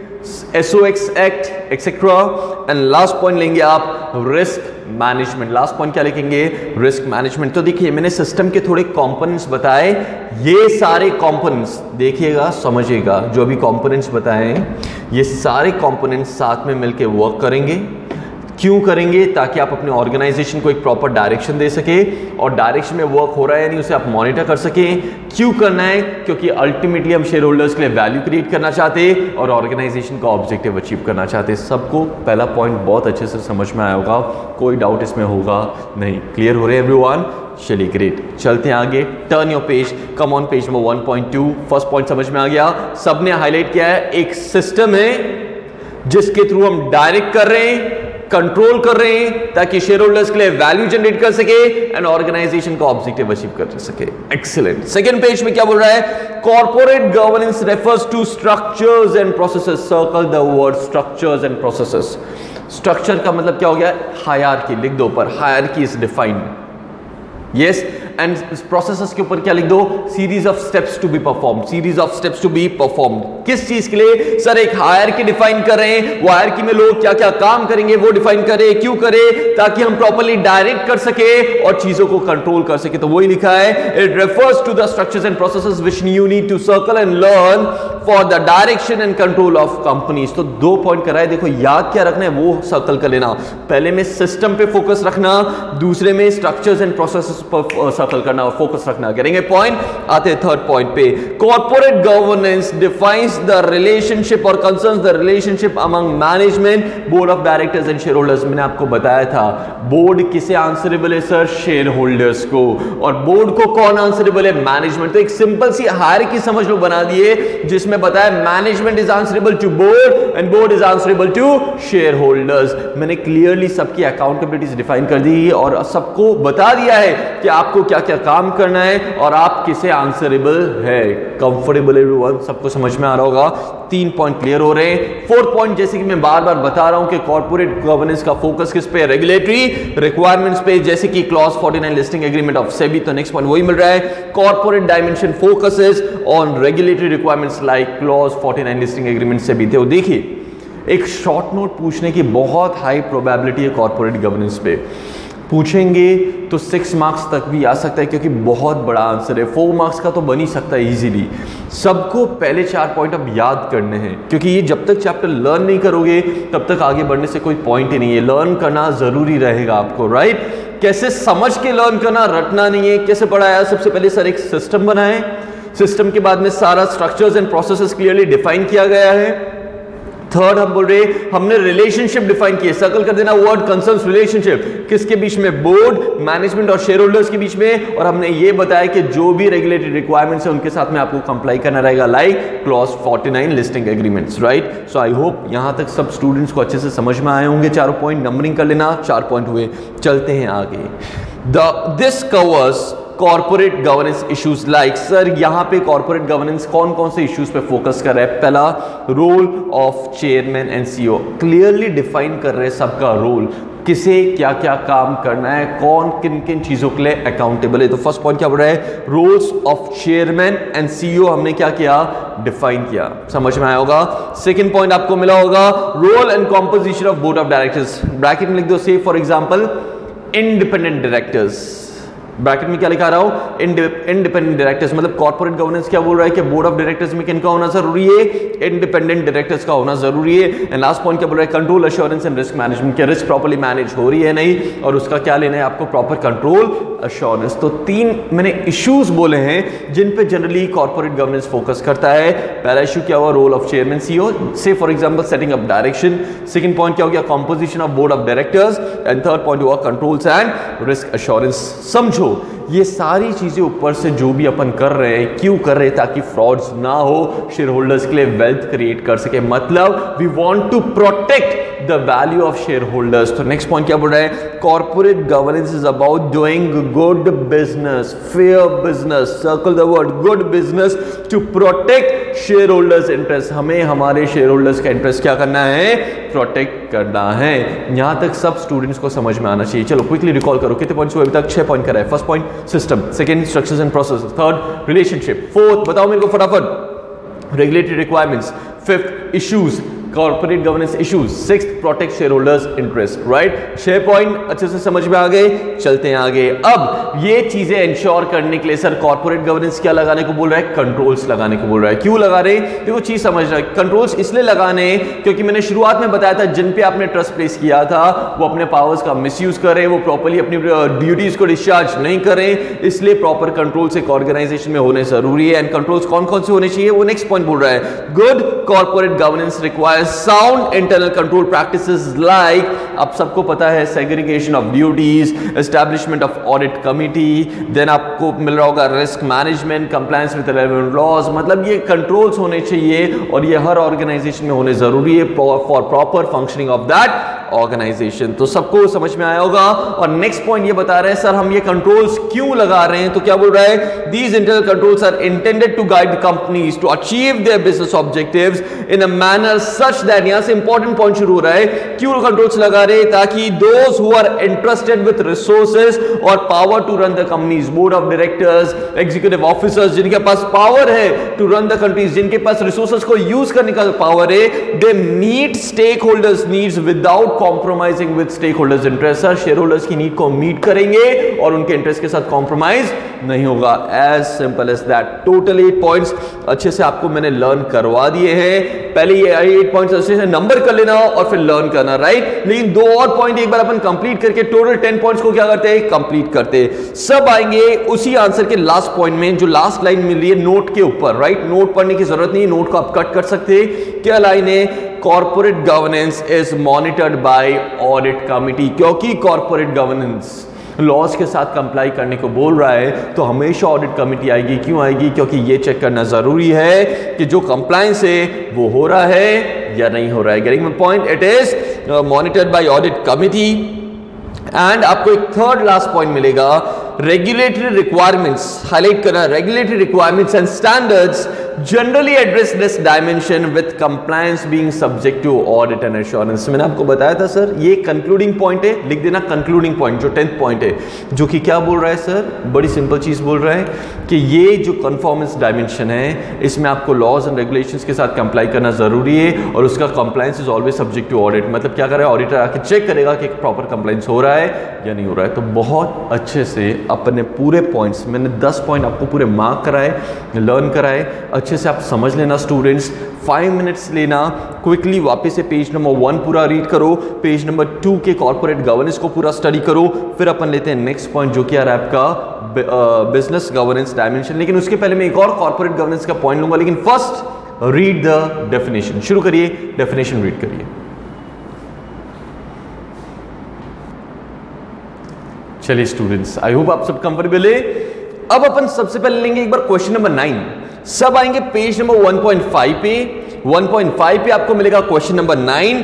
SOX act etcetera and last point लेंगे आप risk management last point क्या लिखेंगे? Risk management तो देखिए, मैंने system के थोड़े कॉम्पोनेंट्स बताए। ये सारे कंपोनेंट्स देखिएगा, समझिएगा, जो भी कंपोनेंट्स बताए, ये सारे कंपोनेंट्स साथ में मिलकर वर्क करेंगे। क्यों करेंगे ताकि आप अपने ऑर्गेनाइजेशन को एक प्रॉपर डायरेक्शन दे सके? और डायरेक्शन में वर्क हो रहा है या नहीं, उसे आप मॉनिटर कर सके? क्यों करना है? क्योंकि अल्टीमेटली हम शेयर होल्डर्स के लिए वैल्यू क्रिएट करना चाहते हैं और ऑर्गेनाइजेशन का ऑब्जेक्टिव अचीव करना चाहते। हैं सबको पहला पॉइंट बहुत अच्छे से समझ में आया होगा। कोई डाउट इसमें होगा नहीं। क्लियर हो रहे हैं एवरीवन चलिए ग्रेट चलते हैं आगे। Turn your page come on page number 1.2 first point समझ में आ गया। सबने हाईलाइट किया है। एक सिस्टम है जिसके थ्रू हम डायरेक्ट कर रहे हैं। कंट्रोल कर रहे हैं ताकि शेयर होल्डर्स के लिए वैल्यू जनरेट कर सके एंड ऑर्गेनाइजेशन का ऑब्जेक्टिव अचीव कर सके। एक्सिलेंट सेकेंड पेज में क्या बोल रहा है? Corporate governance refers to structures and processes circle the word structures and processes structure का मतलब क्या हो गया? हायर लिख दो पर hierarchy is defined yes and process के ऊपर क्या लिख दो? Series of steps to be perform series of steps to be perform किस चीज़ के लिए? सर, एक हायर की डिफाइन कर। रहे हैं वो हायर की में लोग क्या क्या काम करेंगे, वो डिफाइन करे। क्यों करे? ताकि हम प्रॉपरली डायरेक्ट कर सके और चीज़ों को कंट्रोल कर सके। तो वही लिखा है it refers to the structures and processes which you need to circle and learn for the direction and control of companies तो दो पॉइंट कराए। देखो, याद क्या रखना है? वो सर्कल कर लेना। पहले में सिस्टम पे फोकस रखना, दूसरे में स्ट्रक्चर्स एंड प्रोसेसेस पर सर्कल करना और फोकस रखना। करेंगे पॉइंट आते थर्ड पॉइंट पे। Corporate governance defines the relationship और concern the relationship among management board of directors and shareholders मैंने आपको बताया था बोर्ड किसे आंसरेबल है सर शेयर होल्डर्स को। और बोर्ड को कौन आंसरेबल है? मैनेजमेंट तो एक सिंपल सी हायर की समझ लो बना दिए, जिसमें बताया management is answerable to board and board is answerable to shareholders मैंने क्लियरली सबकी अकाउंटेबिलिटीज डिफाइन कर दी और सबको बता दिया है कि आपको क्या क्या काम करना है और आप किसे आंसरेबल है? कंफर्टेबल एवरीवन सबको समझ में आ रहा होगा। तीन पॉइंट क्लियर हो रहे हैं। फोर्थ पॉइंट जैसे कि मैं बार बार बता रहा हूँ कि कॉर्पोरेट गवर्नेंस का फोकस किस पे रेगुलेटरी रिक्वायरमेंट्स पे, जैसे कि clause 49 listing agreement of SEBI तो नेक्स्ट पॉइंट वही मिल रहा है। Corporate dimension focuses on regulatory requirements like clause 49 listing agreement SEBI थे। देखिए, एक शॉर्ट नोट पूछने की बहुत हाई प्रोबेबिलिटी है कॉर्पोरेट गवर्नेंस पे। पूछेंगे तो सिक्स मार्क्स तक भी आ सकता है, क्योंकि बहुत बड़ा आंसर है। फोर मार्क्स का तो बन ही सकता है इजीली सबको पहले चार पॉइंट अब याद करने हैं, क्योंकि ये जब तक चैप्टर लर्न नहीं करोगे, तब तक आगे बढ़ने से कोई पॉइंट ही नहीं है। लर्न करना ज़रूरी रहेगा आपको राइट कैसे समझ के लर्न करना रटना नहीं है, कैसे पढ़ाया? सबसे पहले सर एक सिस्टम बनाए। सिस्टम के बाद में सारा structures and processes clearly define किया गया है। थर्ड हम बोल रहे हमने रिलेशनशिप डिफाइन किए सर्कल कर देना वर्ड कंसर्न रिलेशनशिप किसके बीच में? बोर्ड मैनेजमेंट और शेयर होल्डर्स के बीच में। और हमने ये बताया कि जो भी रेगुलेटरी रिक्वायरमेंट्स है, उनके साथ में आपको कंप्लाई करना रहेगा। Like clause 49 listing agreements right so I hope यहाँ तक सब स्टूडेंट्स को अच्छे से समझ में आए होंगे। चारों पॉइंट नंबरिंग कर लेना, चार पॉइंट हुए। चलते हैं आगे। The this covers corporate governance issues like sir यहाँ पे कॉर्पोरेट गवर्नेंस कौन कौन से इश्यूज़ पे फोकस कर रहा है? पहला role of chairman and CEO clearly define कर रहे हैं सबका रोल किसे क्या क्या काम करना है? कौन किन किन चीज़ों के लिए अकाउंटेबल है? तो फ़र्स्ट पॉइंट क्या बोल रहा है? Roles of chairman and CEO हमने क्या किया? डिफाइन किया. समझ में आया होगा? सेकंड पॉइंट आपको मिला होगा role and composition of board of directors bracket में लिख दो से for example independent directors bracket में क्या लिखा रहा हूँ? इंडिपेंडेंट डायरेक्टर्स मतलब कॉर्पोरेट गवर्नेंस क्या बोल रहा है कि बोर्ड ऑफ़ डायरेक्टर्स में किनका होना ज़रूरी है? इंडिपेंडेंट डायरेक्टर्स का होना ज़रूरी है। एंड लास्ट पॉइंट क्या बोल रहा है? Control assurance and risk management क्या रिस्क प्रॉपर्ली मैनेज हो रही है नहीं? और उसका क्या लेना है आपको? प्रॉपर कंट्रोल अश्योरेंस तो तीन मैंने इश्यूज़ बोले हैं, जिन पे जनरली कॉर्पोरेट गवर्नेंस फोकस करता है। पहला इशू क्या हुआ? रोल ऑफ़ चेयरमैन सीईओ से for example setting up direction second point क्या हो गया? Composition of board of directors and third point हुआ कंट्रोल्स एंड रिस्क अश्योरेंस समझो anjo ये सारी चीज़ें ऊपर से जो भी अपन कर रहे हैं, क्यों कर रहे हैं ताकि फ्रॉड्स ना हो शेयर होल्डर्स के लिए वेल्थ क्रिएट कर सके। मतलब we want to protect the value of shareholders तो नेक्स्ट पॉइंट क्या बोल रहा है? Corporate governance is about doing good business fair business circle the word good business to protect shareholders interest हमें हमारे शेयर होल्डर्स का इंटरेस्ट क्या करना है? प्रोटेक्ट करना है। यहाँ तक सब स्टूडेंट्स को समझ में आना चाहिए। चलो क्विकली रिकॉल करो, कितने पॉइंट्स हुए अभी तक? छह पॉइंट करा है। First point system second structures and process third relationship fourth बताओ मेरे को फटाफट regulatory requirements fifth issues Corporate governance issues six protect shareholders interest right छह पॉइंट अच्छे से समझ में आ गए, चलते हैं आगे। अब, ये चीज़ें इंश्योर करने के लिए सर कॉर्पोरेट गवर्नेंस क्या लगाने को बोल रहा है? कंट्रोल्स लगाने को बोल रहा है। क्यों लगा रहे? देखो, चीज़ समझ रहा है। कंट्रोल्स इसलिए लगाने क्योंकि मैंने शुरुआत में बताया था, जिन पे आपने ट्रस्ट प्लेस किया था, वो अपने पावर्स का मिसयूज करें, वो प्रॉपरली अपनी ड्यूटीज़ को डिस्चार्ज नहीं करें। इसलिए प्रॉपर कंट्रोल्स एक ऑर्गेनाइजेशन में होने ज़रूरी है। एंड कंट्रोल्स कौन कौन से होने चाहिए? वो नेक्स्ट पॉइंट बोल रहा है। Good corporate governance require sound internal control practice like आप सबको पता है segregation of duties establishment of audit committee then आपको मिल रहा होगा risk management compliance with laws मतलब ये कंट्रोल्स होने चाहिए और ये हर ऑर्गेनाइजेशन में होने ज़रूरी है for proper functioning of that organization तो सबको समझ में आया होगा? और नेक्स्ट पॉइंट ये बता रहे हैं, सर, हम ये कंट्रोल्स क्यों लगा रहे हैं? तो क्या बोल रहा है? These internal controls are intended to guide companies to achieve their business objectives in a manner such that यहाँ से इंपॉर्टेंट पॉइंट शुरू हो रहा है। क्यों कंट्रोल्स लगा रहे ताकि those who are interested with resources और power to run the companies board of directors executive officers जिनके पास पावर है टू रन द कंट्रीज़ जिनके पास रिसोर्सेज को यूज़ करने का पावर है holders needs without compromising with stakeholders interest sir shareholders की नीड को मीट करेंगे और उनके इंटरेस्ट के साथ कॉम्प्रोमाइज नहीं होगा। As simple as that total eight points अच्छे से आपको मैंने लर्न करवा दिए हैं। पहले ये एट पॉइंट्स अच्छे से नंबर कर लेना और फिर लर्न करना राइट लेकिन दो और पॉइंट एक बार अपन कंप्लीट करके टोटल टेन पॉइंट्स को क्या करते हैं? कंप्लीट करते सब आएँगे उसी आंसर के लास्ट पॉइंट में, जो लास्ट लाइन मिल रही है नोट के ऊपर राइट नोट पढ़ने की ज़रूरत नहीं नोट को आप कट कर सकते क्या लाइन है? Corporate governance is monitored by audit committee क्योंकि कॉर्पोरेट गवर्नेंस लॉज के साथ कंप्लाई करने को बोल रहा है तो हमेशा ऑडिट कमिटी आएगी। क्यों आएगी? क्योंकि ये चेक करना ज़रूरी है कि जो कंप्लायंस है, वो हो रहा है। या नहीं हो रहा है। Getting point it is monitor by audit committee and आपको एक थर्ड लास्ट पॉइंट मिलेगा। रेगुलेटरी रिक्वायरमेंट्स हाईलाइट करना। Regulatory requirements and standards generally address this dimension with compliance being subject to audit and assurance मैंने आपको बताया था sir ये concluding point है, लिख देना कंक्लूडिंग पॉइंट जो टेंथ पॉइंट है, जो कि क्या बोल रहा है सर बड़ी सिंपल चीज़ बोल रहा है कि ये जो कन्फॉर्मेंस डायमेंशन है, इसमें आपको लॉज एंड रेगुलेशन के साथ कंप्लाई करना ज़रूरी है और उसका compliance is always subject to audit मतलब क्या कर ऑडिटर आके चेक करेगा कि प्रॉपर कंप्लायंस हो रहा है या नहीं हो रहा है। तो बहुत अच्छे से अपने पूरे पॉइंट्स मैंने दस पॉइंट आपको पूरे मार्क कराए लर्न कराए अच्छे से आप समझ लेना स्टूडेंट्स फाइव मिनट्स लेना क्विकली वापस से पेज नंबर वन पूरा रीड करो. पेज नंबर टू के कॉर्पोरेट गवर्नेंस को पूरा स्टडी करो. फिर अपन लेते हैं नेक्स्ट पॉइंट जो कि है आपका बिज़नेस गवर्नेंस डायमेंशन लेकिन उसके पहले मैं एक और कॉर्पोरेट गवर्नेंस का पॉइंट लूँगा. लेकिन फ़र्स्ट रीड द डेफिनेशन शुरू करिए डेफिनेशन रीड करिए. चलिए स्टूडेंट्स आई होप आप सब कंफर्टेबल है. अब अपन सबसे पहले लेंगे एक बार क्वेश्चन नंबर नाइन सब आएँगे पेज नंबर 1.5 पे. 1.5 पे आपको मिलेगा question number nine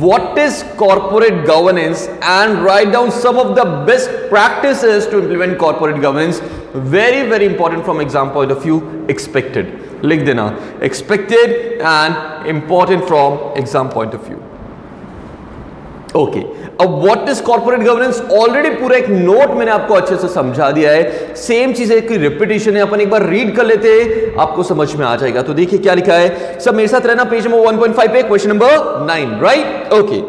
what is corporate governance and right down some of the best practices to implement corporate governance very very important from exam point of view expected लिख देना. Expected and important from exam point of view okay अब what is corporate governance already पूरा एक note मैंने आपको अच्छे से समझा दिया है। सेम चीज़ है रिपीटेशन है। अपन एक बार रीड कर लेते हैं। आपको समझ में आ जाएगा। तो देखिए क्या लिखा है। सब मेरे साथ रहना। पेज नंबर 1.5 पे question number 9 right okay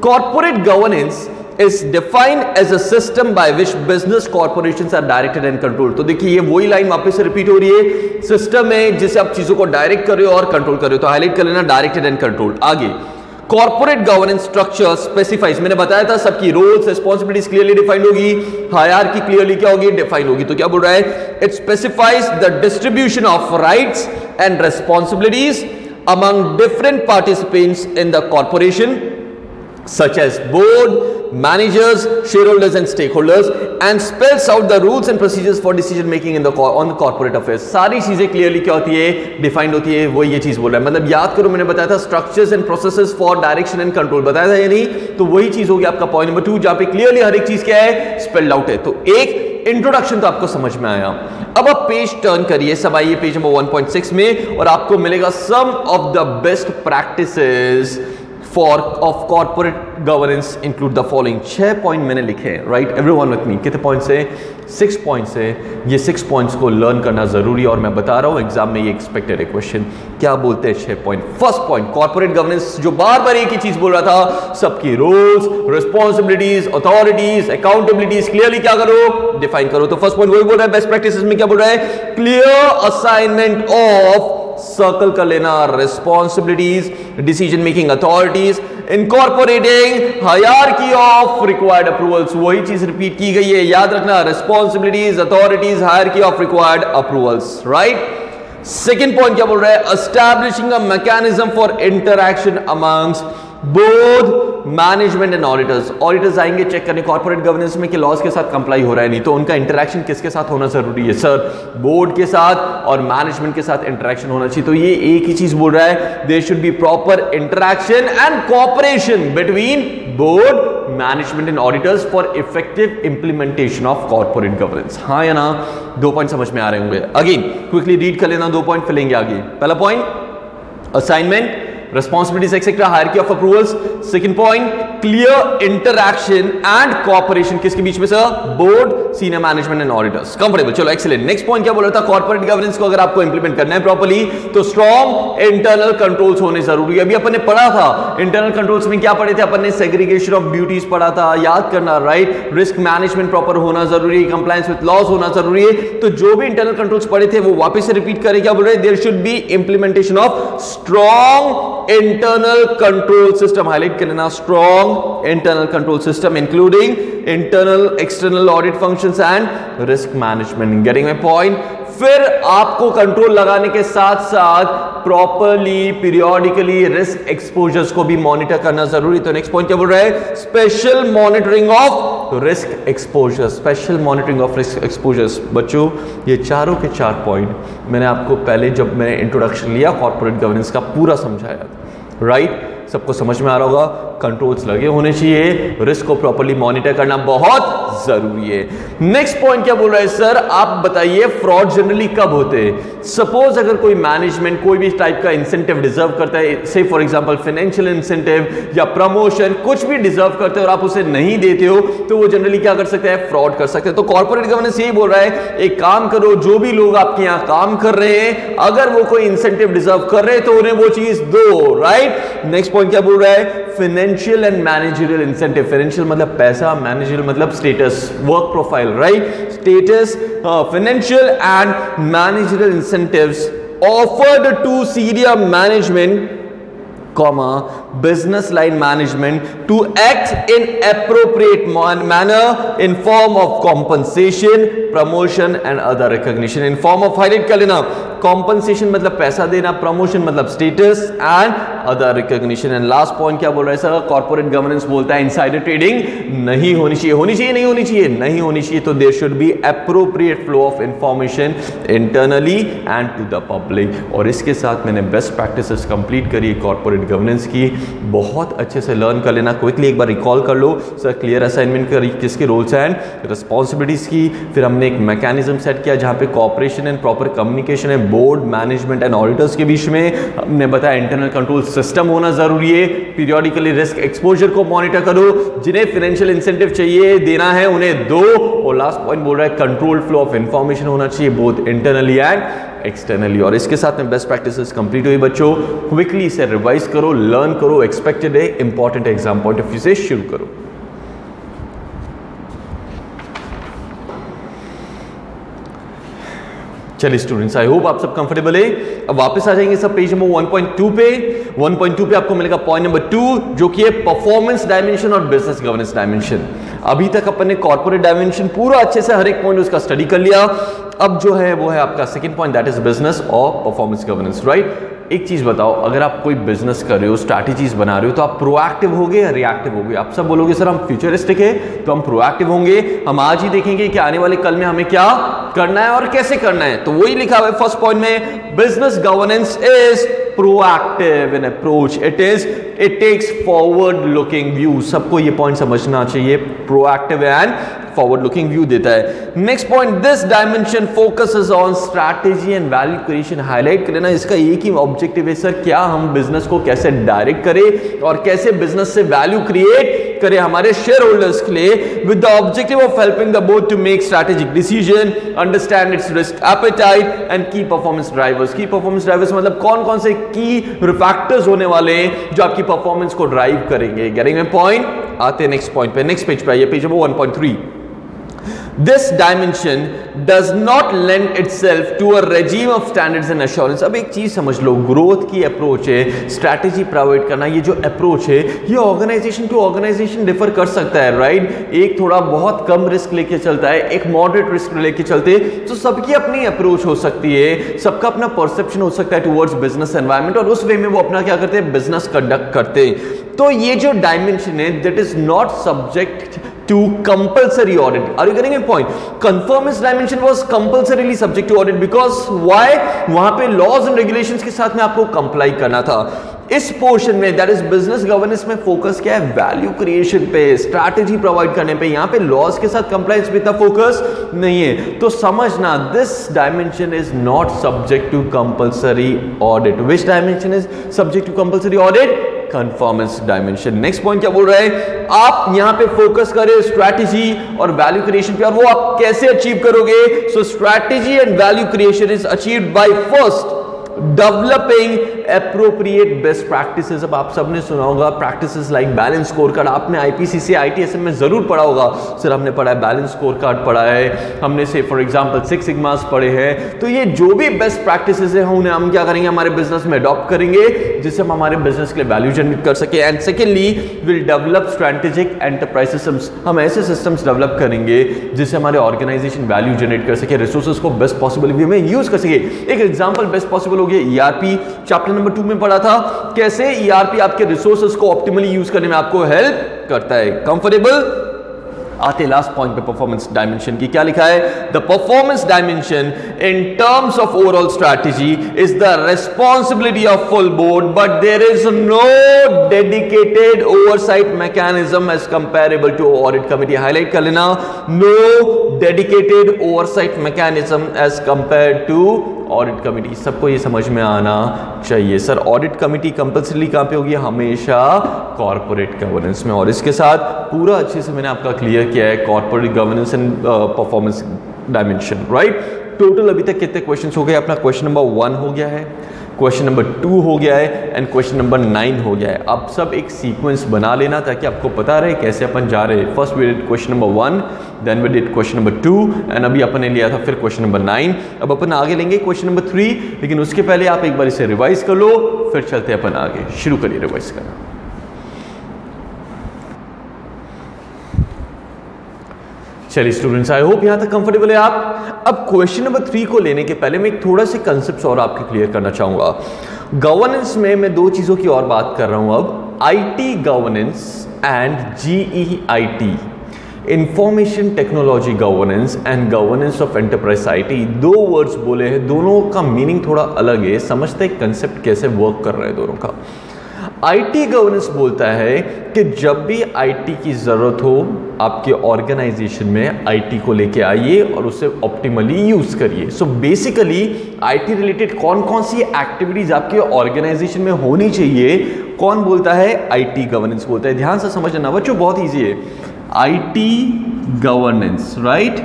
corporate governance is defined as a system by which business corporations are directed and controlled. तो देखिए, ये वही लाइन वापस से रिपीट हो रही है। सिस्टम है जिसे आप चीज़ों को डायरेक्ट कर रहे हो और कंट्रोल कर रहे हो। तो हाईलाइट कर लेना। डायरेक्टेड एंड कंट्रोल्ड आगे। कॉर्पोरेट गवर्नेंस स्ट्रक्चर स्पेसिफाइज मैंने बताया था सबकी रोल्स रिस्पॉन्सिबिलिटीज क्लियरली डिफाइंड होगी हायर की क्लियरली क्या होगी? डिफाइंड होगी। तो क्या बोल रहा है? It specifies the distribution of rights and responsibilities among different participants in the corporation. Such as board, managers, shareholders and stakeholders and spells out the rules and procedures for decision making in the on the corporate affairs. सारी चीज़ें clearly क्या होती है? Defined होती है वो ये चीज़ बोल रहा है। मतलब याद करो मैंने बताया था structures and processes for direction and control बताया था या नहीं? तो वही चीज़ होगी आपका पॉइंट नंबर टू जहाँ पे क्लियरली हर एक चीज़ क्या है? स्पेल्ड आउट है। तो एक इंट्रोडक्शन तो आपको समझ में आया। अब आप पेज टर्न करिए। सब आइए पेज नंबर 1.6 में और आपको मिलेगा some of the best practices for of corporate governance include the following छह पॉइंट मैंने लिखे हैं right every one with me कितने पॉइंट्स है? सिक्स पॉइंट्स है. ये सिक्स पॉइंट्स को लर्न करना ज़रूरी और मैं बता रहा हूँ एग्ज़ाम में ये एक्सपेक्टेड है क्वेश्चन क्या बोलते हैं छह point first point corporate governance जो बार बार एक ही चीज़ बोल रहा था, सबकी rules responsibilities authorities accountabilities clearly क्या करो? डिफाइन करो. तो फ़र्स्ट पॉइंट वही बोल रहा है बेस्ट प्रैक्टिस में क्या बोल रहा है? क्लियर असाइनमेंट ऑफ़ सर्कल कर लेना responsibilities decision making authorities incorporating hierarchy of required approvals वही चीज़ रिपीट की गई है, याद रखना responsibilities authorities hierarchy of required approvals right second point क्या बोल रहा है? Establishing a mechanism for interaction amongst both management and auditors auditors आएँगे चेक करने कॉर्पोरेट गवर्नेंस में कि लॉज के साथ कंप्लाई हो रहा है, नहीं तो उनका इंटरेक्शन किसके साथ होना ज़रूरी है? सर बोर्ड के साथ और मैनेजमेंट के साथ इंटरेक्शन होना चाहिए। तो ये एक ही चीज़ बोल रहा है there should be proper interaction and cooperation between board management and auditors for effective implementation of corporate governance हाँ या ना? दो पॉइंट समझ में आ रहे होंगे। अगेन क्विकली रीड कर लेना, दो पॉइंट फिलेंगे आगे। पहला point assignment responsibilities etc hierarchy of approvals. Second point, clear interaction and cooperation. किसके बीच में sir board senior management and auditors comfortable चलो एक्सीलेंट नेक्स्ट पॉइंट क्या बोल रहा था कॉर्पोरेट गवर्नेंस को अगर आपको इंप्लीमेंट करना है प्रॉपर्ली तो स्ट्रॉन्ग इंटरनल कंट्रोल्स होने ज़रूरी है अभी अपन पढ़ा था इंटरनल कंट्रोल्स में क्या पढ़े थे अपन ने सेग्रीगेशन ऑफ़ ड्यूटीज़ पढ़ा था याद करना राइट रिस्क मैनेजमेंट प्रॉपर होना ज़रूरी है कंप्लायंस विद लॉस होना ज़रूरी है तो जो भी इंटरनल कंट्रोल्स पढ़े थे वो वापस से रिपीट करें क्या बोल रहे there should be implementation of strong internal control system. Highlight karna strong internal control system including internal external audit functions and risk management. Getting my point फिर आपको कंट्रोल लगाने के साथ साथ प्रॉपरली पीरियोडिकली रिस्क एक्सपोजर्स को भी monitor करना ज़रूरी। तो नेक्स्ट पॉइंट क्या बोल रहा है? Special monitoring of risk exposure special monitoring of risk exposures बच्चों, ये चारों के चार पॉइंट मैंने आपको पहले जब मैंने इंट्रोडक्शन लिया कॉर्पोरेट गवर्नेंस का पूरा समझाया। Right right? सबको समझ में आ रहा होगा? कंट्रोल्स लगे होने चाहिए। रिस्क को प्रॉपरली मॉनिटर करना बहुत ज़रूरी है। नेक्स्ट पॉइंट क्या बोल रहा है सर आप बताइए फ्रॉड जनरली कब होते हैं? सपोज़ अगर कोई मैनेजमेंट कोई भी टाइप का इंसेंटिव डिजर्व करता है say for example financial incentive या प्रमोशन कुछ भी डिजर्व करते हो और आप उसे नहीं देते हो तो वो जनरली क्या कर सकते हैं? फ्रॉड कर सकते हैं। तो कॉर्पोरेट गवर्नेंस यही बोल रहा है, एक काम करो, जो भी लोग आपके यहाँ काम कर रहे हैं, अगर वो कोई इंसेंटिव डिजर्व कर रहे हैं तो उन्हें वो चीज़ दो राइट नेक्स्ट पॉइंट क्या बोल रहा है? Financial and managerial incentive financial मतलब पैसा मैनेजरियल मतलब status work profile right status financial and managerial incentive offered to Syria management comma business line management to act in appropriate manner in form of compensation, promotion and other recognition. In form of highlight कर लेना compensation मतलब पैसा देना promotion मतलब status and other recognition and last point क्या बोल रहा है सर कॉर्पोरेट गवर्नेंस बोलता है इनसाइडर ट्रेडिंग नहीं होनी चाहिए होनी चाहिए नहीं होनी चाहिए नहीं होनी चाहिए तो there should be appropriate flow of information internally and to the public और इसके साथ मैंने बेस्ट प्रैक्टिस कंप्लीट करी कॉर्पोरेट गवर्नेंस की बहुत अच्छे से लर्न कर लेना। क्विकली एक बार रिकॉल कर लो सर क्लियर असाइनमेंट करी, किसके रोल्स एंड रिस्पॉन्सिबिलिटीज की। फिर हमने एक मैकेनिज्म सेट किया जहाँ पे कॉपरेशन एंड प्रॉपर कम्युनिकेशन है। बोर्ड मैनेजमेंट एंड ऑडिटर्स के बीच में हमने बताया इंटरनल कंट्रोल सिस्टम होना ज़रूरी है। पीरियोडिकली रिस्क एक्सपोजर को मॉनिटर करो। जिन्हें फाइनेंशियल इंसेंटिव चाहिए, देना है, उन्हें दो। और लास्ट पॉइंट बोल रहा है कंट्रोल फ्लो ऑफ़ इंफॉर्मेशन होना चाहिए बोथ इंटरनली एंड एक्सटर्नली और इसके साथ में बेस्ट प्रैक्टिसेस कंप्लीट हुई बच्चों क्विकली इसे रिवाइज करो लर्न करो एक्सपेक्टेड है important exam point of view से शुरू करो। चलिए स्टूडेंट्स आई होप आप सब कंफर्टेबल है। अब वापस आ जाएँगे सब पेज नंबर 1.2 पे। 1.2 पे आपको मिलेगा पॉइंट नंबर टू जो कि है परफॉर्मेंस डायमेंशन और बिज़नेस गवर्नेंस डायमेंशन अभी तक अपन ने कॉर्पोरेट डायमेंशन पूरा अच्छे से हर एक पॉइंट उसका स्टडी कर लिया। अब जो है, वो है आपका second point that is business और परफॉर्मेंस गवर्नेंस राइट एक चीज़ बताओ, अगर आप कोई बिज़नेस कर रहे हो स्ट्रैटेजीज बना रहे हो तो आप प्रोएक्टिव होगे या रिएक्टिव होगे? आप सब बोलोगे, सर, हम फ्यूचरिस्टिक है तो हम प्रोएक्टिव होंगे। हम आज ही देखेंगे कि आने वाले कल में हमें क्या करना है और कैसे करना है। तो वही लिखा हुआ है फ़र्स्ट पॉइंट में business governance is proactive in approach it is it takes forward looking view सबको ये पॉइंट समझना चाहिए proactive and forward looking view देता है। Next point this dimension focuses on strategy and value creation highlight करें ना इसका एक ही ऑब्जेक्टिव है सर क्या हम बिज़नेस को कैसे डायरेक्ट करें और कैसे बिज़नेस से वैल्यू क्रिएट करें हमारे शेयर होल्डर्स के लिए with the objective of helping the board to make strategic decision understand its risk appetite and key performance drivers key performance drivers मतलब कौन कौन से की फैक्टर्स होने वाले हैं जो आपकी परफॉर्मेंस को ड्राइव करेंगे। गेटिंग पॉइंट आते हैं नेक्स्ट पॉइंट पे। नेक्स्ट पेज पे आइए। Page number 1.3 this dimension does not lend itself to a regime of standards and assurance अब एक चीज़ समझ लो ग्रोथ की अप्रोच है स्ट्रैटेजी प्रोवाइड करना, ये जो अप्रोच है, ये ऑर्गेनाइजेशन टू ऑर्गेनाइजेशन डिफर कर सकता है राइट एक थोड़ा बहुत कम रिस्क लेके चलता है, एक मॉडरेट रिस्क लेके चलते तो सबकी अपनी अप्रोच हो सकती है, सबका अपना परसेप्शन हो सकता है टूवर्ड्स बिज़नेस एनवायरमेंट और उस वे में वो अपना क्या करते हैं बिज़नेस कंडक्ट करते हैं। तो ये जो डायमेंशन है that is not subject to compulsory audit. Are you getting a point? Conformist dimension was compulsorily subject to audit because why? वहाँ पे laws and regulations के साथ में आपको comply करना था इस पोर्शन में दैट इज़ बिज़नेस गवर्नेंस में फोकस क्या है वैल्यू क्रिएशन पे स्ट्रैटेजी प्रोवाइड करने पे यहाँ पे लॉस के साथ कंप्लायंस पे इतना फोकस नहीं है तो समझना this dimension is not subject to compulsory audit which dimension is subject to compulsory audit conformance dimension next point क्या बोल रहा है? आप यहाँ पे फोकस करें स्ट्रैटेजी और वैल्यू क्रिएशन पे और वो आप कैसे अचीव करोगे? So strategy and value creation is achieve by first developing appropriate best practices अब आप सबने सुना होगा practices like balance score card आपने आईपीसीसी आईटीएसएम में ज़रूर पढ़ा होगा। सर, हमने पढ़ा है बैलेंस स्कोर कार्ड पढ़ा है। हमने say for example six sigmas पढ़े हैं। तो ये जो भी बेस्ट प्रैक्टिसेस है, उन्हें हम क्या करेंगे? हमारे बिज़नेस में अडॉप्ट करेंगे, जिससे हम हमारे बिज़नेस के लिए वैल्यू जनरेट कर सके। And secondly will develop strategic enterprise systems हम ऐसे सिस्टम्स डेवलप करेंगे, जिससे हमारे ऑर्गेनाइजेशन वैल्यू जनरेट कर सके रिसोर्सेज को बेस्ट पॉसिबल वे में यूज़ कर सके। एक एग्ज़ाम्पल बेस्ट पॉसिबल गया ईआरपी चैप्टर नंबर टू में पढ़ा था, कैसे ईआरपी आपके रिसोर्सेस को ऑप्टिमली यूज़ करने में आपको हेल्प करता है। कंफर्टेबल आते लास्ट पॉइंट पे परफॉर्मेंस डायमेंशन की क्या लिखा है? The performance dimension in terms of overall strategy is the responsibility of full board but there is no dedicated oversight mechanism as comparable to audit committee highlight कर लेना। No dedicated oversight mechanism as compare to audit committee सबको ये समझ में आना चाहिए। Sir audit committee compulsory कहाँ पे होगी? हमेशा कॉरपोरेट गवर्नेंस में। और इसके साथ पूरा अच्छे से मैंने आपका क्लियर किया है corporate governance and performance dimension right total अभी तक कितने क्वेश्चन हो गए? अपना क्वेश्चन नंबर वन हो गया है क्वेश्चन नंबर टू हो गया है एंड क्वेश्चन नंबर नाइन हो गया है। अब सब एक सीक्वेंस बना लेना ताकि आपको पता रहे कैसे अपन जा रहे हैं। First we did question number one then we did question number two and अभी अपन ने लिया था फिर क्वेश्चन नंबर नाइन अब अपन आगे लेंगे क्वेश्चन नंबर थ्री लेकिन उसके पहले आप एक बार इसे रिवाइज कर लो, फिर चलते अपन आगे। शुरू करिए रिवाइज करना। चलिए स्टूडेंट्स आई होप यहाँ तक कंफर्टेबल है आप। अब क्वेश्चन नंबर थ्री को लेने के पहले मैं एक थोड़ा से कंसेप्ट और आपके क्लियर करना चाहूँगा। गवर्नेंस में मैं दो चीज़ों की और बात कर रहा हूँ अब। IT governance and GEIT information technology governance and governance of enterprise IT दो वर्ड्स बोले हैं, दोनों का मीनिंग थोड़ा अलग है, समझते कंसेप्ट कैसे वर्क कर रहे हैं दोनों का। आईटी गवर्नेंस बोलता है कि जब भी आईटी की ज़रूरत हो, आपके ऑर्गेनाइजेशन में आईटी को लेके आइए और उसे ऑप्टिमली यूज़ करिए। सो बेसिकली आईटी रिलेटेड कौन कौन सी एक्टिविटीज़ आपके ऑर्गेनाइजेशन में होनी चाहिए, कौन बोलता है? आईटी गवर्नेंस बोलता है। ध्यान से समझना, बच्चों, बहुत ईजी है। आईटी गवर्नेंस राइट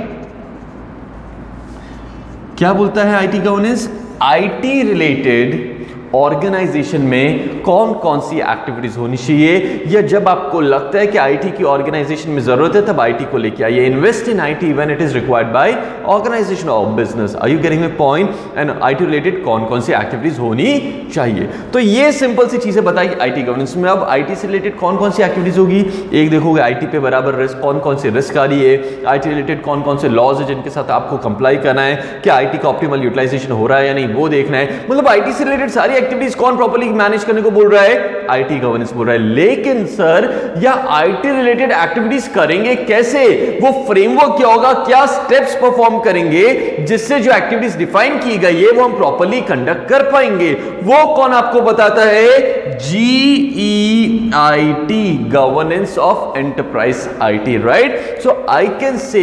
क्या बोलता है IT governance IT related organization में कौन कौन सी एक्टिविटीज़ होनी चाहिए या जब आपको लगता है कि आईटी की ऑर्गेनाइजेशन में ज़रूरत है तब आईटी को लेके आइए invest in IT when it is required by organisation of business are you getting point and IT related कौन कौन सी एक्टिविटीज़ होनी चाहिए तो ये सिंपल सी चीज़ें बताई आईटी गवर्नेंस में अब आईटी से रिलेटेड कौन कौन सी एक्टिविटीज़ होगी एक देखोगे आईटी पे बराबर रिस्क कौन कौन सी रिस्क आ रही है आईटी रिलेटेड कौन कौन से लॉज है जिनके साथ आपको कंप्लाई करना है क्या आईटी का ऑप्टिमल यूटिलाइजेशन हो रहा है या नहीं वो देखना है मतलब आईटी से रिलेटेड सारी एक्टिविटीज़ कौन प्रॉपरली मैनेज करने को बोल रहा है? आईटी गवर्नेंस बोल रहा है। लेकिन सर या आईटी रिलेटेड एक्टिविटीज़ करेंगे कैसे? वो फ्रेमवर्क क्या होगा? क्या स्टेप्स परफॉर्म करेंगे? जिससे जो एक्टिविटीज़ डिफाइन की गई है, वो हम प्रॉपरली कंडक्ट कर पाएँगे। वो कौन आपको बताता है? G E I T governance of enterprise IT right so I can say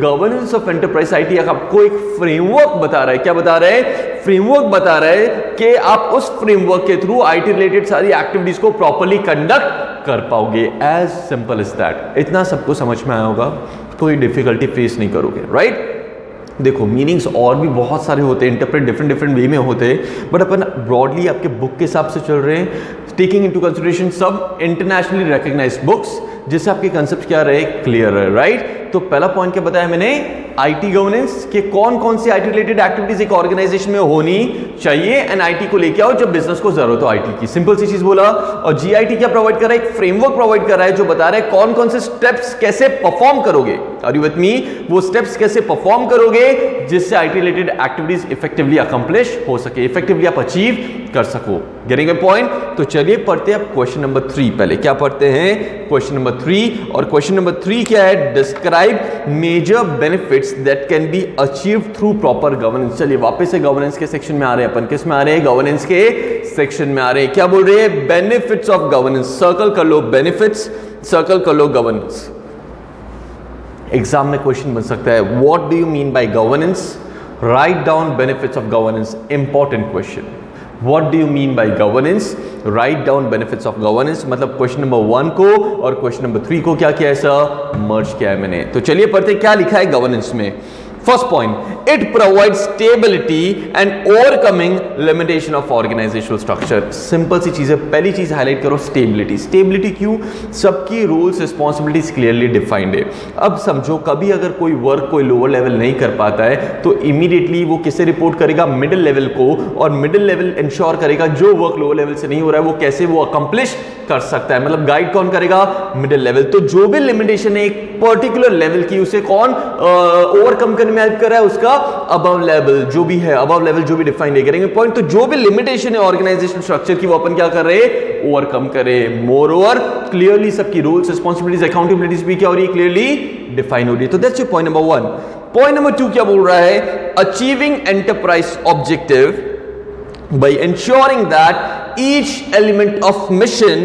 governance of enterprise IT आपको एक फ्रेमवर्क बता रहा है, क्या बता रहा है? फ्रेमवर्क बता रहा है कि आप उस फ्रेमवर्क के थ्रू आईटी रिलेटेड सारी एक्टिविटीज़ को प्रॉपरली कंडक्ट कर पाओगे। एज सिंपल इज़ दैट इतना सबको समझ में आया होगा, कोई डिफिकल्टी फेस नहीं करोगे राइट right? देखो मीनिंग्स और भी बहुत सारे होते हैं इंटरप्रेट डिफरेंट डिफरेंट वे में होते हैं बट अपन ब्रॉडली आपके बुक के हिसाब से चल रहे हैं टेकिंग इनटू कंसिडरेशन सब इंटरनेशनली रिकग्नाइज बुक्स जिससे आपके कंसेप्ट क्या रहे क्लियर है राइट तो पहला पॉइंट क्या बताया मैंने? आईटी गवर्नेंस के कौन कौन सी आईटी रिलेटेड एक्टिविटीज़ एक ऑर्गेनाइजेशन में होनी चाहिए? एंड आईटी को लेके आओ जब बिज़नेस को ज़रूरत हो आईटी की। सिंपल सी चीज़ बोला। और जीआईटी क्या प्रोवाइड कर रहा है? एक फ्रेमवर्क प्रोवाइड कर रहा है जो बता रहा है कौन कौन से स्टेप्स कैसे परफॉर्म करोगे। आर यू विथ मी वो स्टेप्स कैसे परफॉर्म करोगे जिससे IT related activities effectively accomplish हो सके इफेक्टिवली आप अचीव कर सको। गेटिंग ए पॉइंट तो चलिए पढ़ते हैं क्वेश्चन नंबर थ्री पहले। क्या पढ़ते हैं? क्वेश्चन नंबर थ्री और क्वेश्चन नंबर थ्री क्या है? Describe major benefits that can be achieve through proper governance चलिए वापस से गवर्नेंस के सेक्शन में आ रहे हैं, अपन किसमें आ रहे हैं? गवर्नेंस के सेक्शन में आ रहे हैं। क्या बोल रहे हैं? बेनिफिट्स ऑफ़ गवर्नेंस सर्कल कर लो बेनिफिट्स सर्कल कर लो गवर्नेंस एग्ज़ाम में क्वेश्चन बन सकता है। What do you mean by governance write down benefits of governance important question what do you mean by governance write down benefits of governance मतलब question number one को और question number three को क्या किया है सर मर्ज किया है मैंने। तो चलिए पढ़ते क्या लिखा है गवर्नेंस में? First point, it provides stability and overcoming limitation of organizational structure. Simple सी चीज़ है पहली चीज़ हाईलाइट करो स्टेबिलिटी स्टेबिलिटी क्यों? सबकी रूल्स रिस्पॉन्सिबिलिटीज क्लियरली डिफाइंड है। अब समझो, कभी अगर कोई वर्क कोई लोअर लेवल नहीं कर पाता है तो इमीडिएटली वो किसे रिपोर्ट करेगा? मिडिल लेवल को। और मिडिल लेवल इंश्योर करेगा, जो वर्क लोअर लेवल से नहीं हो रहा है, वो कैसे वो अकम्प्लिश कर सकता है। मतलब गाइड कौन करेगा? मिडिल लेवल तो जो भी लिमिटेशन है, एक पर्टिकुलर लेवल की, उसे कौन ओवरकम करने में हेल्प कर रहा है? उसका अबव लेवल जो भी है अबव लेवल जो भी डिफाइन नहीं करेंगे. पॉइंट तो जो भी लिमिटेशन है ऑर्गेनाइजेशन स्ट्रक्चर की, वो अपन क्या कर रहे हैं? ओवरकम करे मोर ओवर क्लियरली सबकी रूल्स रिस्पॉन्सिबिलिटीज अकाउंटेबिलिटीज भी क्या हो रही है? क्लियरली डिफाइन हो रही है. तो that's point number one point number two क्या बोल रहा है? Achieving enterprise objective by ensuring that each element of mission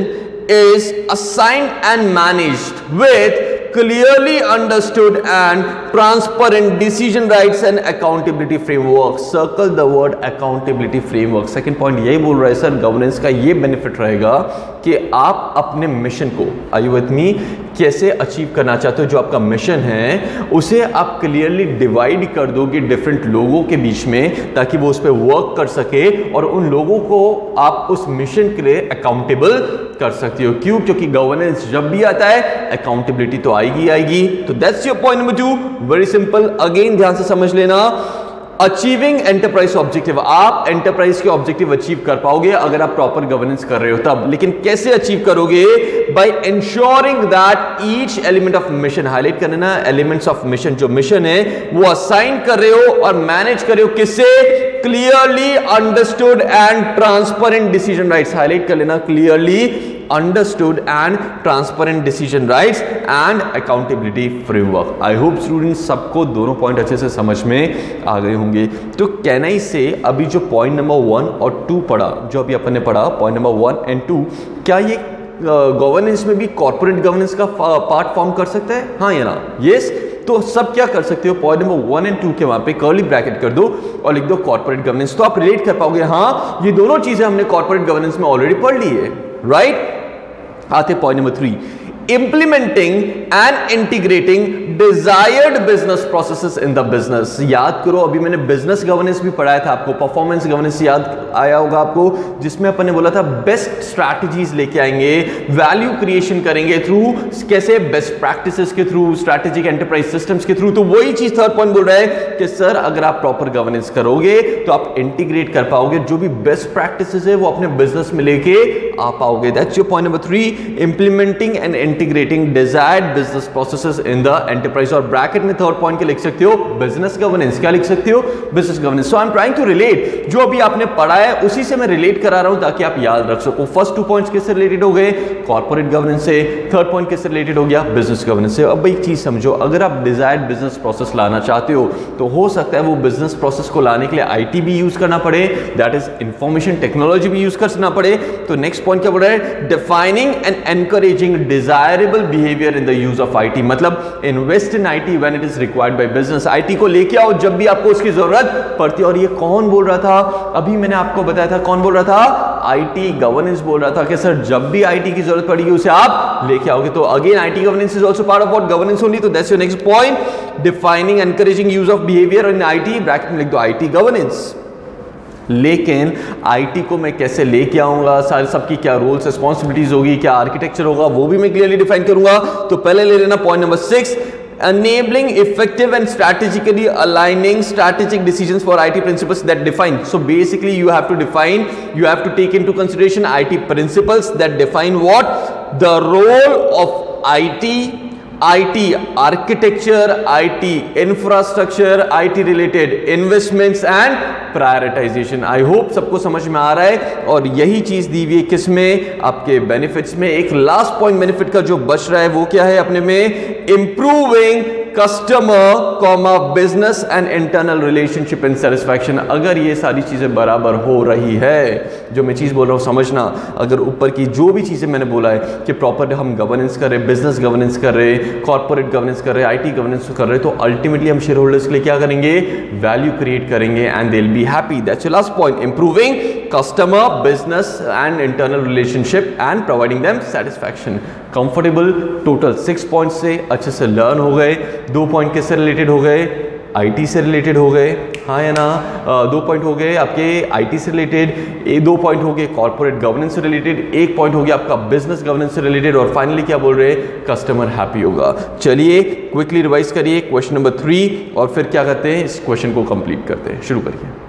is assigned and managed with clearly understood and transparent decision rights and accountability framework circle the word accountability framework second point यही बोल रहा है sir governance का ये benefit रहेगा कि आप अपने मिशन को आई विथ मी कैसे अचीव करना चाहते हो, जो आपका मिशन है, उसे आप क्लियरली डिवाइड कर दोगे डिफरेंट लोगों के बीच में, ताकि वो उस पर वर्क कर सके और उन लोगों को आप उस मिशन के लिए अकाउंटेबल कर सकते हो। क्यों? क्योंकि गवर्नेंस जब भी आता है अकाउंटेबिलिटी तो आएगी आएगी। तो that's your point number two very simple again ध्यान से समझ लेना। अचीविंग एंटरप्राइज ऑब्जेक्टिव आप एंटरप्राइज के ऑब्जेक्टिव अचीव कर पाओगे अगर आप प्रॉपर गवर्नेंस कर रहे हो तब। लेकिन कैसे अचीव करोगे? By ensuring that each element of mission highlight करना ना एलिमेंट्स ऑफ़ मिशन जो मिशन है, वो असाइन कर रहे हो और मैनेज कर रहे हो किससे? Clearly understood and transparent decision rights highlight कर लेना clearly understood and transparent decision rights and accountability framework. I hope students सबको दोनों पॉइंट अच्छे से समझ में आ गए होंगे। तो कैन आई से अभी जो पॉइंट नंबर वन और टू पढ़ा जो अभी अपन ने पढ़ा point number one and two क्या ये गवर्नेंस uh, में भी कॉर्पोरेट गवर्नेंस का पार्ट फॉर्म कर सकता है? हाँ या ना? यस तो सब क्या कर सकते हो? Point number one and two के वहाँ पे कर्ली ब्रैकेट कर दो और लिख दो कॉर्पोरेट गवर्नेंस तो आप रिलेट कर पाओगे हाँ ये दोनों चीज़ें हमने कॉर्पोरेट गवर्नेंस में ऑलरेडी पढ़ ली है। राइट आते point number three implementing and integrating desired business processes in the business याद करो, अभी मैंने बिज़नेस governance भी पढ़ाया था आपको, performance governance याद आया होगा आपको, जिसमें अपन ने बोला था बेस्ट स्ट्रैटेजीज लेके आएँगे वैल्यू क्रिएशन करेंगे थ्रू कैसे बेस्ट प्रैक्टिसेस के थ्रू स्ट्रैटेजिक एंटरप्राइज सिस्टम्स के थ्रू तो वही चीज़ थर्ड पॉइंट बोल रहा है कि सर अगर आप प्रॉपर गवर्नेंस करोगे तो आप इंटीग्रेट कर पाओगे, जो भी बेस्ट प्रैक्टिसेस है, वो अपने बिज़नेस में लेके आ पाओगे. That's your point number three implementing and integrating desired business processes in the enterprise और ब्रैकेट में थर्ड पॉइंट के लिख सकते हो बिज़नेस गवर्नेंस क्या लिख सकते हो? Business governance so I am trying to relate जो अभी आपने पढ़ा है, उसी से मैं रिलेट करा रहा हूँ ताकि आप याद रख सको। फ़र्स्ट टू पॉइंट्स किससे रिलेटेड हो गए? कॉर्पोरेट गवर्नेंस से। थर्ड पॉइंट किससे रिलेटेड हो गया? बिज़नेस गवर्नेंस से। अब एक चीज़ समझो, अगर आप डिजायर्ड बिज़नेस प्रोसेस लाना चाहते हो तो हो सकता है वो बिज़नेस प्रोसेस को लाने के लिए आईटी भी यूज़ करना पड़े दैट इज़ इंफॉर्मेशन टेक्नोलॉजी भी यूज़ करना पड़े। तो नेक्स्ट पॉइंट क्या बोल रहा है? Defining and encouraging desirable behaviour in the use of IT मतलब invest in IT when it is required by business IT को लेके आओ जब भी आपको उसकी ज़रूरत पड़ती है। और ये कौन बोल रहा था? अभी मैंने आपको बताया था कौन बोल रहा था? आईटी गवर्नेंस बोल रहा था कि सर जब भी आईटी की ज़रूरत पड़ेगी उसे आप लेके आओगे। तो again IT governance is also part of what governance only तो that's your next point defining encouraging use of behaviour in IT bracket में लिख दो आईटी गवर्नेंस लेकिन आईटी को मैं कैसे लेके आऊँगा सारे सबकी क्या रोल्स रिस्पॉन्सिबिलिटीज होगी क्या आर्किटेक्चर होगा वो भी मैं क्लियरली डिफाइन करूँगा तो पहले ले लेना point number six enabling effective and strategically aligning strategic decisions for IT principles that define. So basically you have to define, you have to take into consideration IT principles that define what? The role of IT IT architecture IT infrastructure IT related investments and prioritisation I hope सबको समझ में आ रहा है और यही चीज़ दी हुई है किसमें आपके बेनिफिट्स में। एक लास्ट पॉइंट बेनिफिट का जो बच रहा है वो क्या है अपने में? Improving customer comma business and internal relationship and satisfaction अगर ये सारी चीज़ें बराबर हो रही है, जो मैं चीज़ बोल रहा हूँ, समझना, अगर ऊपर की जो भी चीज़ें मैंने बोला है कि प्रॉपर हम गवर्नेंस कर रहे बिज़नेस गवर्नेंस कर रहे कॉर्पोरेट गवर्नेंस कर रहे आईटी गवर्नेंस कर रहे तो अल्टीमेटली हम शेयर होल्डर्स के लिए क्या करेंगे? वैल्यू क्रिएट करेंगे and they be happy that's last point improving customer business and internal relationship and providing them satisfaction comfortable total six point से अच्छे से लर्न हो गए दो पॉइंट किससे रिलेटेड हो गए? आईटी से रिलेटेड हो गए। हाँ या ना? आ, दो पॉइंट हो गए आपके आईटी से रिलेटेड दो पॉइंट हो गए कॉर्पोरेट गवर्नेंस से रिलेटेड एक पॉइंट हो गया आपका बिज़नेस गवर्नेंस से रिलेटेड और फाइनली क्या बोल रहे? हैं कस्टमर हैप्पी होगा। चलिए क्विकली रिवाइज करिए क्वेश्चन नंबर थ्री और फिर क्या करते हैं? इस क्वेश्चन को कंप्लीट करते हैं। शुरू करिए।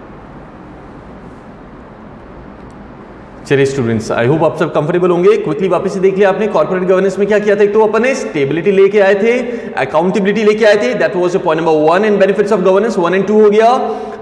चलिए स्टूडेंट्स आई होप आप सब कंफर्टेबल होंगे। क्विकली वापस से देख लिया आपने कॉर्पोरेट गवर्नेंस में क्या किया था? एक तो अपन स्टेबिलिटी लेके आए थे अकाउंटेबिलिटी लेके आए थे। That was point number one in benefits of governance one and two हो गया।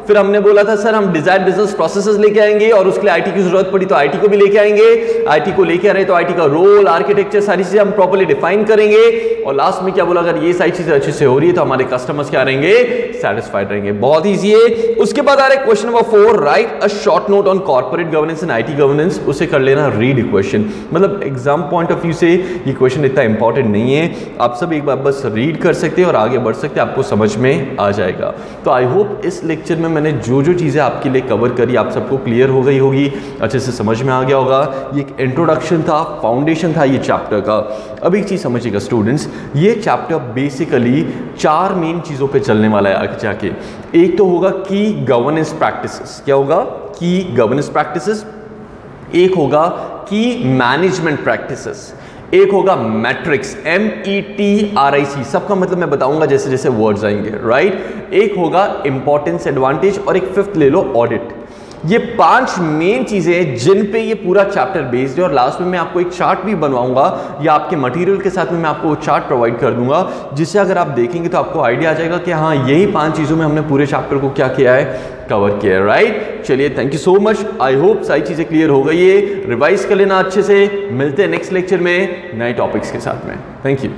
फिर हमने बोला था, सर, हम डिज़ायर बिज़नेस प्रोसेसेस लेके आएँगे और उसके लिए आईटी की ज़रूरत पड़ी तो आईटी को भी लेके आएँगे। आईटी को लेके आ रहे तो आईटी का रोल आर्किटेक्चर सारी चीज़ें हम प्रॉपरली डिफाइन करेंगे। और लास्ट में क्या बोला, अगर ये सारी चीज़ें अच्छे से हो रही है तो हमारे कस्टमर्स क्या रहेंगे? सेटिस्फाइड रहेंगे। बहुत ईजी है। उसके बाद आ रहा question number four write a short note on corporate governance and IT governance उसे कर लेना रीड क्वेश्चन मतलब एग्ज़ाम पॉइंट ऑफ़ व्यू से ये क्वेश्चन इतना इंपॉर्टेंट नहीं है. आप सब एक बार बस रीड कर सकते हैं और आगे बढ़ सकते हैं, आपको समझ में आ जाएगा. तो आई होप इस लेक्चर में मैंने जो जो चीज़ें आपके लिए कवर करी, आप सबको क्लियर हो गई होगी, अच्छे से समझ में आ गया होगा. ये एक इंट्रोडक्शन था फाउंडेशन था ये चैप्टर का. अब एक चीज़ समझिएगा स्टूडेंट्स ये चैप्टर बेसिकली चार मेन चीज़ों पे चलने वाला है आगे जाके. एक तो होगा की गवर्नेंस प्रैक्टिसेस क्या होगा? की गवर्नेंस प्रैक्टिसेस एक होगा की मैनेजमेंट प्रैक्टिसेस एक होगा matrix M E T R I C सबका मतलब मैं बताऊँगा जैसे जैसे वर्ड्स आएँगे राइट एक होगा इंपॉर्टेंस एडवांटेज और एक फिफ्थ ले लो ऑडिट ये पाँच मेन चीज़ें हैं जिन पे ये पूरा चैप्टर बेस्ड है और लास्ट में मैं आपको एक चार्ट भी बनवाऊँगा, या आपके मटेरियल के साथ में मैं आपको वो चार्ट प्रोवाइड कर दूँगा जिससे अगर आप देखेंगे तो आपको आइडिया आ जाएगा कि हाँ यही पाँच चीज़ों में हमने पूरे चैप्टर को क्या किया है कवर किया है राइट चलिए thank you so much I hope सारी चीज़ें क्लियर हो गई है. रिवाइज कर लेना अच्छे से. मिलते हैं नेक्स्ट लेक्चर में नए टॉपिक्स के साथ में. Thank you